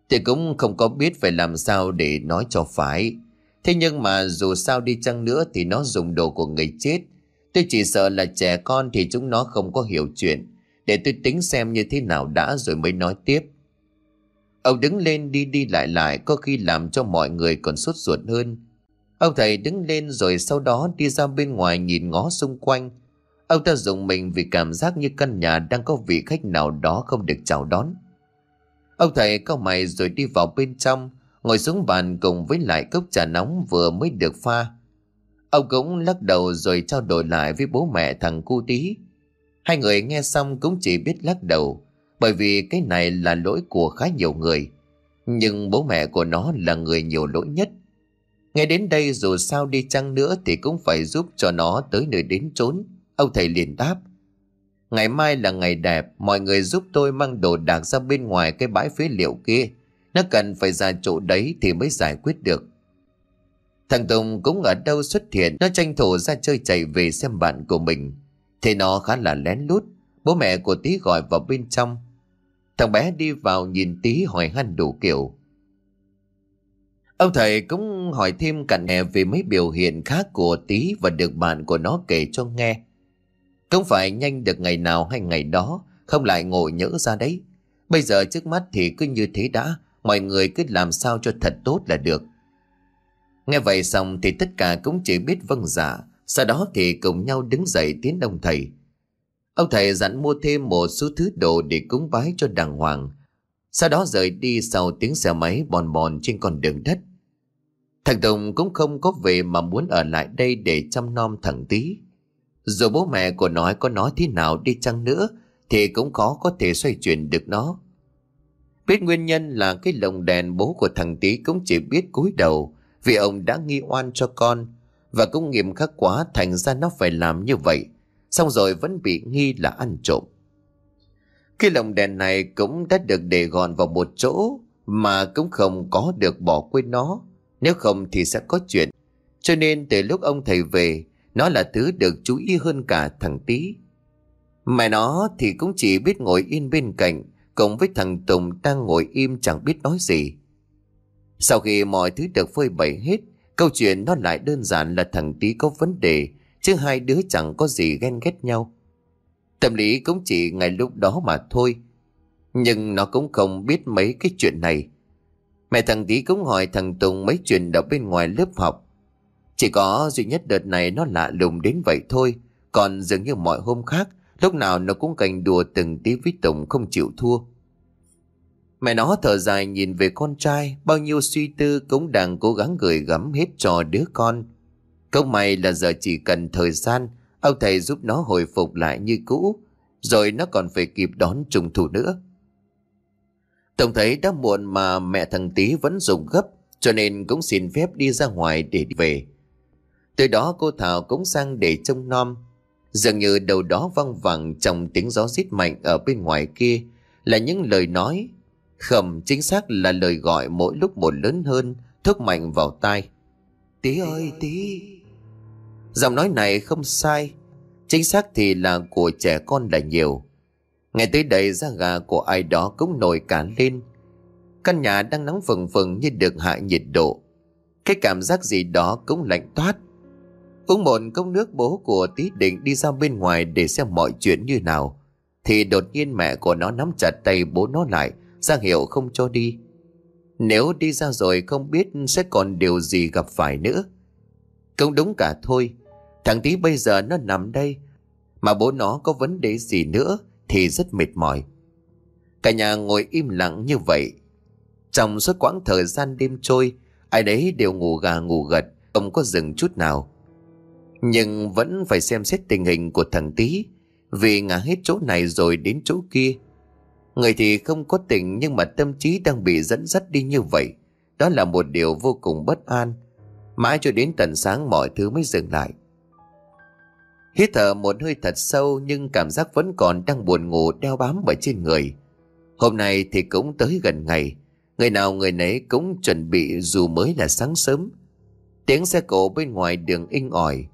Thì cũng không có biết phải làm sao để nói cho phải. Thế nhưng mà dù sao đi chăng nữa thì nó dùng đồ của người chết. Tôi chỉ sợ là trẻ con thì chúng nó không có hiểu chuyện. Để tôi tính xem như thế nào đã rồi mới nói tiếp. Ông đứng lên đi đi lại lại, có khi làm cho mọi người còn sốt ruột hơn. Ông thầy đứng lên rồi sau đó đi ra bên ngoài nhìn ngó xung quanh. Ông ta dùng mình vì cảm giác như căn nhà đang có vị khách nào đó không được chào đón. Ông thầy cao mày rồi đi vào bên trong, ngồi xuống bàn cùng với lại cốc trà nóng vừa mới được pha. Ông cũng lắc đầu rồi trao đổi lại với bố mẹ thằng cu tí. Hai người nghe xong cũng chỉ biết lắc đầu, bởi vì cái này là lỗi của khá nhiều người. Nhưng bố mẹ của nó là người nhiều lỗi nhất. Nghe đến đây dù sao đi chăng nữa thì cũng phải giúp cho nó tới nơi đến trốn. Ông thầy liền đáp. Ngày mai là ngày đẹp, mọi người giúp tôi mang đồ đạc ra bên ngoài cái bãi phế liệu kia. Nó cần phải ra chỗ đấy thì mới giải quyết được. Thằng Tùng cũng ở đâu xuất hiện, nó tranh thủ ra chơi chạy về xem bạn của mình. Thế nó khá là lén lút, bố mẹ của Tí gọi vào bên trong. Thằng bé đi vào nhìn Tí hỏi han đủ kiểu. Ông thầy cũng hỏi thêm cặn nè về mấy biểu hiện khác của Tí và được bạn của nó kể cho nghe. Không phải nhanh được ngày nào hay ngày đó, không lại ngồi nhớ ra đấy. Bây giờ trước mắt thì cứ như thế đã, mọi người cứ làm sao cho thật tốt là được. Nghe vậy xong thì tất cả cũng chỉ biết vâng dạ, sau đó thì cùng nhau đứng dậy tiến ông thầy. Ông thầy dặn mua thêm một số thứ đồ để cúng bái cho đàng hoàng. Sau đó rời đi sau tiếng xe máy bòn bòn trên con đường đất. Thằng Tùng cũng không có về mà muốn ở lại đây để chăm nom thằng tí. Dù bố mẹ của nó có nói thế nào đi chăng nữa thì cũng khó có thể xoay chuyển được nó. Biết nguyên nhân là cái lồng đèn bố của thằng tí cũng chỉ biết cúi đầu vì ông đã nghi oan cho con và cũng nghiêm khắc quá thành ra nó phải làm như vậy xong rồi vẫn bị nghi là ăn trộm. Cái lồng đèn này cũng đã được để gọn vào một chỗ mà cũng không có được bỏ quên nó. Nếu không thì sẽ có chuyện. Cho nên từ lúc ông thầy về, nó là thứ được chú ý hơn cả thằng tí. Mẹ nó thì cũng chỉ biết ngồi yên bên cạnh, cùng với thằng Tùng đang ngồi im chẳng biết nói gì. Sau khi mọi thứ được phơi bày hết, câu chuyện nó lại đơn giản là thằng tí có vấn đề, chứ hai đứa chẳng có gì ghen ghét nhau. Tâm lý cũng chỉ ngày lúc đó mà thôi. Nhưng nó cũng không biết mấy cái chuyện này. Mẹ thằng tí cũng hỏi thằng Tùng mấy chuyện ở bên ngoài lớp học. Chỉ có duy nhất đợt này nó lạ lùng đến vậy thôi. Còn dường như mọi hôm khác, lúc nào nó cũng cành đùa từng tí với Tùng không chịu thua. Mẹ nó thở dài nhìn về con trai, bao nhiêu suy tư cũng đang cố gắng gửi gắm hết cho đứa con. Câu may là giờ chỉ cần thời gian, ông thầy giúp nó hồi phục lại như cũ, rồi nó còn phải kịp đón trùng thủ nữa. Tổng thấy đã muộn mà mẹ thằng Tý vẫn dùng gấp, cho nên cũng xin phép đi ra ngoài để về. Từ đó cô Thảo cũng sang để trông nom. Dường như đầu đó văng vẳng trong tiếng gió rít mạnh ở bên ngoài kia là những lời nói. Khẩm chính xác là lời gọi mỗi lúc một lớn hơn, thúc mạnh vào tai. Tí ơi tí. Giọng nói này không sai. Chính xác thì là của trẻ con là nhiều. Ngày tới đây da gà của ai đó cũng nổi cả lên. Căn nhà đang nóng phừng phừng như được hạ nhiệt độ. Cái cảm giác gì đó cũng lạnh toát. Uống một cốc nước bố của tí định đi ra bên ngoài để xem mọi chuyện như nào. Thì đột nhiên mẹ của nó nắm chặt tay bố nó lại, ra hiệu không cho đi. Nếu đi ra rồi không biết sẽ còn điều gì gặp phải nữa. Cũng đúng cả thôi. Thằng tí bây giờ nó nằm đây. Mà bố nó có vấn đề gì nữa thì rất mệt mỏi. Cả nhà ngồi im lặng như vậy. Trong suốt quãng thời gian đêm trôi, ai đấy đều ngủ gà ngủ gật, không có dừng chút nào. Nhưng vẫn phải xem xét tình hình của thằng tí, vì ngã hết chỗ này rồi đến chỗ kia. Người thì không có tình nhưng mà tâm trí đang bị dẫn dắt đi như vậy. Đó là một điều vô cùng bất an. Mãi cho đến tận sáng mọi thứ mới dừng lại. Hít thở một hơi thật sâu nhưng cảm giác vẫn còn đang buồn ngủ đeo bám bởi trên người. Hôm nay thì cũng tới gần ngày. Người nào người nấy cũng chuẩn bị dù mới là sáng sớm. Tiếng xe cổ bên ngoài đường inh ỏi.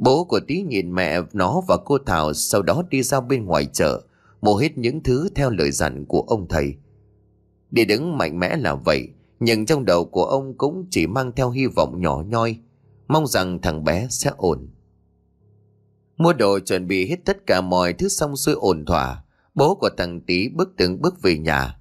Bố của tí nhìn mẹ nó và cô Thảo sau đó đi ra bên ngoài chợ, mua hết những thứ theo lời dặn của ông thầy. để đứng mạnh mẽ là vậy, nhưng trong đầu của ông cũng chỉ mang theo hy vọng nhỏ nhoi, mong rằng thằng bé sẽ ổn. Mua đồ chuẩn bị hết tất cả mọi thứ xong xuôi ổn thỏa, bố của thằng Tý bước từng bước về nhà.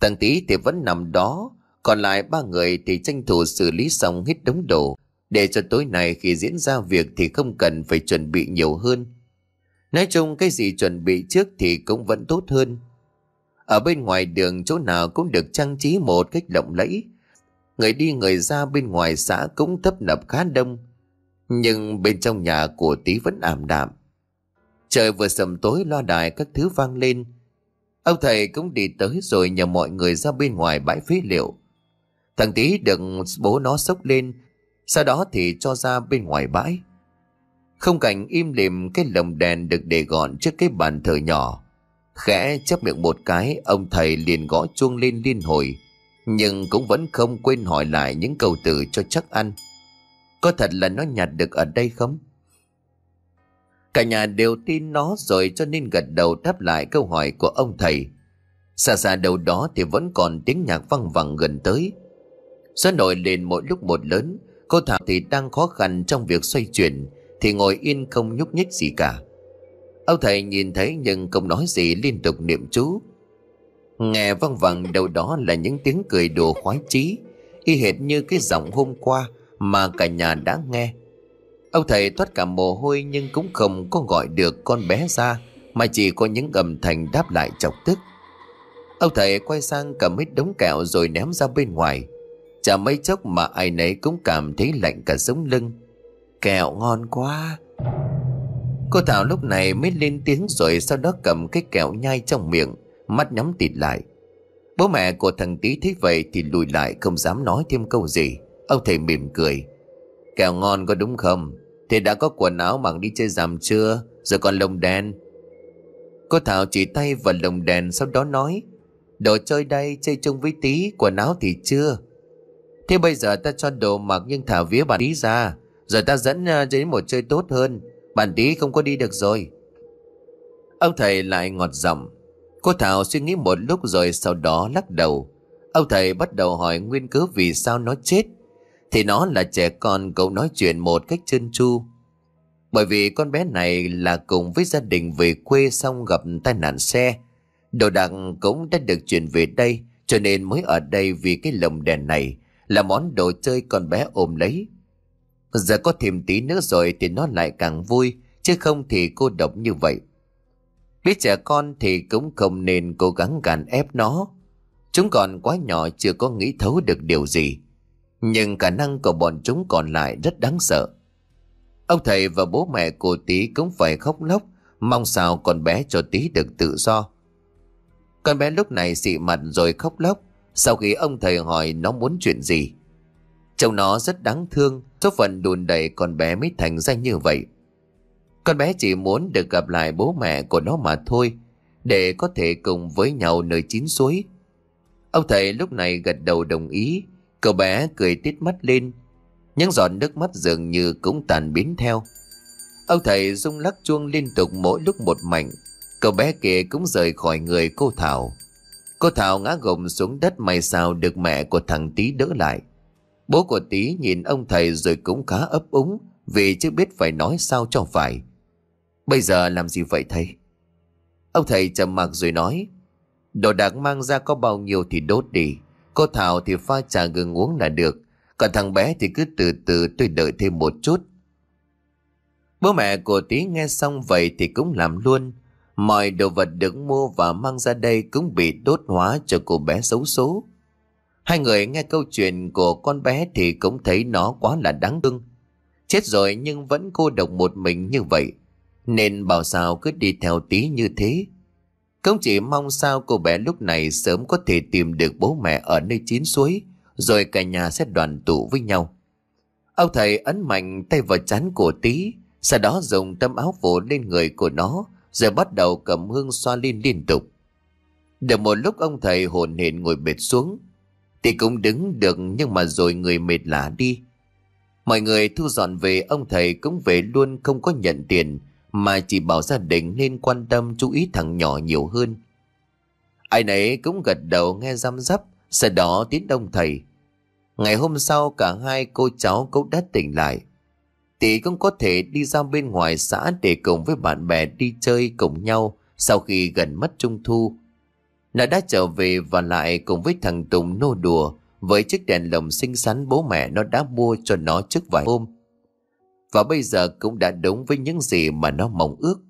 Thằng Tý thì vẫn nằm đó, còn lại ba người thì tranh thủ xử lý xong hết đống đồ, để cho tối nay khi diễn ra việc thì không cần phải chuẩn bị nhiều hơn. Nói chung cái gì chuẩn bị trước thì cũng vẫn tốt hơn. Ở bên ngoài đường chỗ nào cũng được trang trí một cách lộng lẫy. Người đi người ra bên ngoài xã cũng tấp nập khá đông. Nhưng bên trong nhà của tí vẫn ảm đạm. Trời vừa sầm tối loa đài các thứ vang lên. Ông thầy cũng đi tới rồi nhờ mọi người ra bên ngoài bãi phế liệu. Thằng tí được bố nó sốc lên, sau đó thì cho ra bên ngoài bãi. Không cảnh im lìm cái lồng đèn được để gọn trước cái bàn thờ nhỏ. Khẽ chấp miệng một cái, ông thầy liền gõ chuông lên liên hồi. Nhưng cũng vẫn không quên hỏi lại những câu từ cho chắc ăn. Có thật là nó nhặt được ở đây không? Cả nhà đều tin nó rồi cho nên gật đầu đáp lại câu hỏi của ông thầy. Xa xa đầu đó thì vẫn còn tiếng nhạc văng vẳng gần tới. Gió nổi lên mỗi lúc một lớn, cô Thảo thì đang khó khăn trong việc xoay chuyển, thì ngồi yên không nhúc nhích gì cả. Ông thầy nhìn thấy nhưng không nói gì liên tục niệm chú. Nghe văng vẳng đầu đó là những tiếng cười đùa khoái chí, y hệt như cái giọng hôm qua mà cả nhà đã nghe. Ông thầy thoát cả mồ hôi nhưng cũng không có gọi được con bé ra mà chỉ có những âm thanh đáp lại chọc tức. Ông thầy quay sang cầm hết đống kẹo rồi ném ra bên ngoài. Chả mấy chốc mà ai nấy cũng cảm thấy lạnh cả sống lưng. Kẹo ngon quá. Cô Thảo lúc này mới lên tiếng rồi sau đó cầm cái kẹo nhai trong miệng, mắt nhắm tịt lại. Bố mẹ của thằng tí thấy vậy thì lùi lại không dám nói thêm câu gì. Ông thầy mỉm cười. Kẹo ngon có đúng không? Thì đã có quần áo mặc đi chơi giảm chưa? Rồi còn lồng đèn. Cô Thảo chỉ tay vào lồng đèn sau đó nói. Đồ chơi đây, chơi chung với tí, quần áo thì chưa. Thế bây giờ ta cho đồ mặc nhưng thả vía bản tí ra. Rồi ta dẫn ờ, đến một chơi tốt hơn. Bạn tí không có đi được rồi. Ông thầy lại ngọt giọng. Cô Thảo suy nghĩ một lúc rồi sau đó lắc đầu. Ông thầy bắt đầu hỏi nguyên cớ vì sao nó chết. Thì nó là trẻ con cậu nói chuyện một cách chân chu. Bởi vì con bé này là cùng với gia đình về quê xong gặp tai nạn xe. Đồ đạc cũng đã được chuyển về đây cho nên mới ở đây vì cái lồng đèn này là món đồ chơi con bé ôm lấy. Giờ có thêm tí nữa rồi thì nó lại càng vui, chứ không thì cô độc như vậy. Biết trẻ con thì cũng không nên cố gắng gàn ép nó. Chúng còn quá nhỏ chưa có nghĩ thấu được điều gì. Nhưng khả năng của bọn chúng còn lại rất đáng sợ. Ông thầy và bố mẹ của tí cũng phải khóc lóc, mong sao con bé cho tí được tự do. Con bé lúc này xị mặt rồi khóc lóc, sau khi ông thầy hỏi nó muốn chuyện gì. Trông nó rất đáng thương, số phận đùn đẩy con bé mới thành ra như vậy. Con bé chỉ muốn được gặp lại bố mẹ của nó mà thôi, để có thể cùng với nhau nơi chín suối. Ông thầy lúc này gật đầu đồng ý, cậu bé cười tít mắt lên, những giọt nước mắt dường như cũng tàn biến theo. Ông thầy rung lắc chuông liên tục mỗi lúc một mạnh, cậu bé kia cũng rời khỏi người cô Thảo. Cô Thảo ngã gồng xuống đất may sao được mẹ của thằng Tý đỡ lại. Bố của Tý nhìn ông thầy rồi cũng khá ấp úng vì chưa biết phải nói sao cho phải. Bây giờ làm gì vậy thầy? Ông thầy trầm mặc rồi nói, Đồ đạc mang ra có bao nhiêu thì đốt đi Cô Thảo thì pha trà gừng uống là được Còn thằng bé thì cứ từ từ tôi đợi thêm một chút Bố mẹ của tí nghe xong vậy thì cũng làm luôn Mọi đồ vật được mua và mang ra đây cũng bị đốt hóa cho cô bé xấu số Hai người nghe câu chuyện của con bé thì cũng thấy nó quá là đáng thương. Chết rồi nhưng vẫn cô độc một mình như vậy Nên bảo sao cứ đi theo tí như thế. Công chỉ mong sao cô bé lúc này sớm có thể tìm được bố mẹ ở nơi chín suối, rồi cả nhà sẽ đoàn tụ với nhau. Ông thầy ấn mạnh tay vào chán của tí, sau đó dùng tấm áo phủ lên người của nó, rồi bắt đầu cầm hương xoa lên liên tục. Được một lúc ông thầy hồn hển ngồi bệt xuống, thì cũng đứng được nhưng mà rồi người mệt lả đi. Mọi người thu dọn về ông thầy cũng về luôn không có nhận tiền, mà chỉ bảo gia đình nên quan tâm chú ý thằng nhỏ nhiều hơn. Ai nấy cũng gật đầu nghe răm rắp, sau đó tiến đông thầy. Ngày hôm sau cả hai cô cháu cũng đã tỉnh lại. Tỷ cũng có thể đi ra bên ngoài xã để cùng với bạn bè đi chơi cùng nhau sau khi gần mất trung thu. Nó đã trở về và lại cùng với thằng Tùng nô đùa với chiếc đèn lồng xinh xắn bố mẹ nó đã mua cho nó trước vài hôm và bây giờ cũng đã đúng với những gì mà nó mong ước.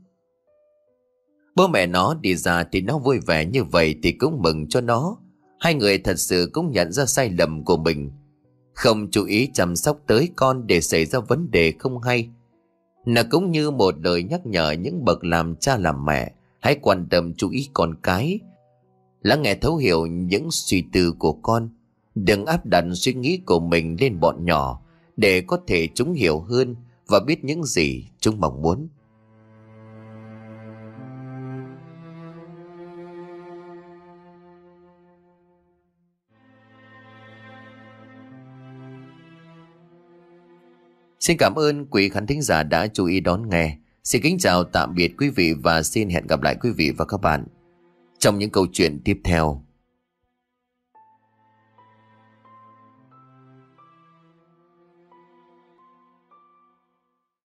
Bố mẹ nó đi ra thì nó vui vẻ như vậy thì cũng mừng cho nó. Hai người thật sự cũng nhận ra sai lầm của mình. Không chú ý chăm sóc tới con để xảy ra vấn đề không hay. Nó cũng như một lời nhắc nhở những bậc làm cha làm mẹ. Hãy quan tâm chú ý con cái. Lắng nghe thấu hiểu những suy tư của con. Đừng áp đặt suy nghĩ của mình lên bọn nhỏ, để có thể chúng hiểu hơn và biết những gì chúng mong muốn. Xin cảm ơn quý khán thính giả đã chú ý đón nghe. Xin kính chào, tạm biệt quý vị và xin hẹn gặp lại quý vị và các bạn trong những câu chuyện tiếp theo.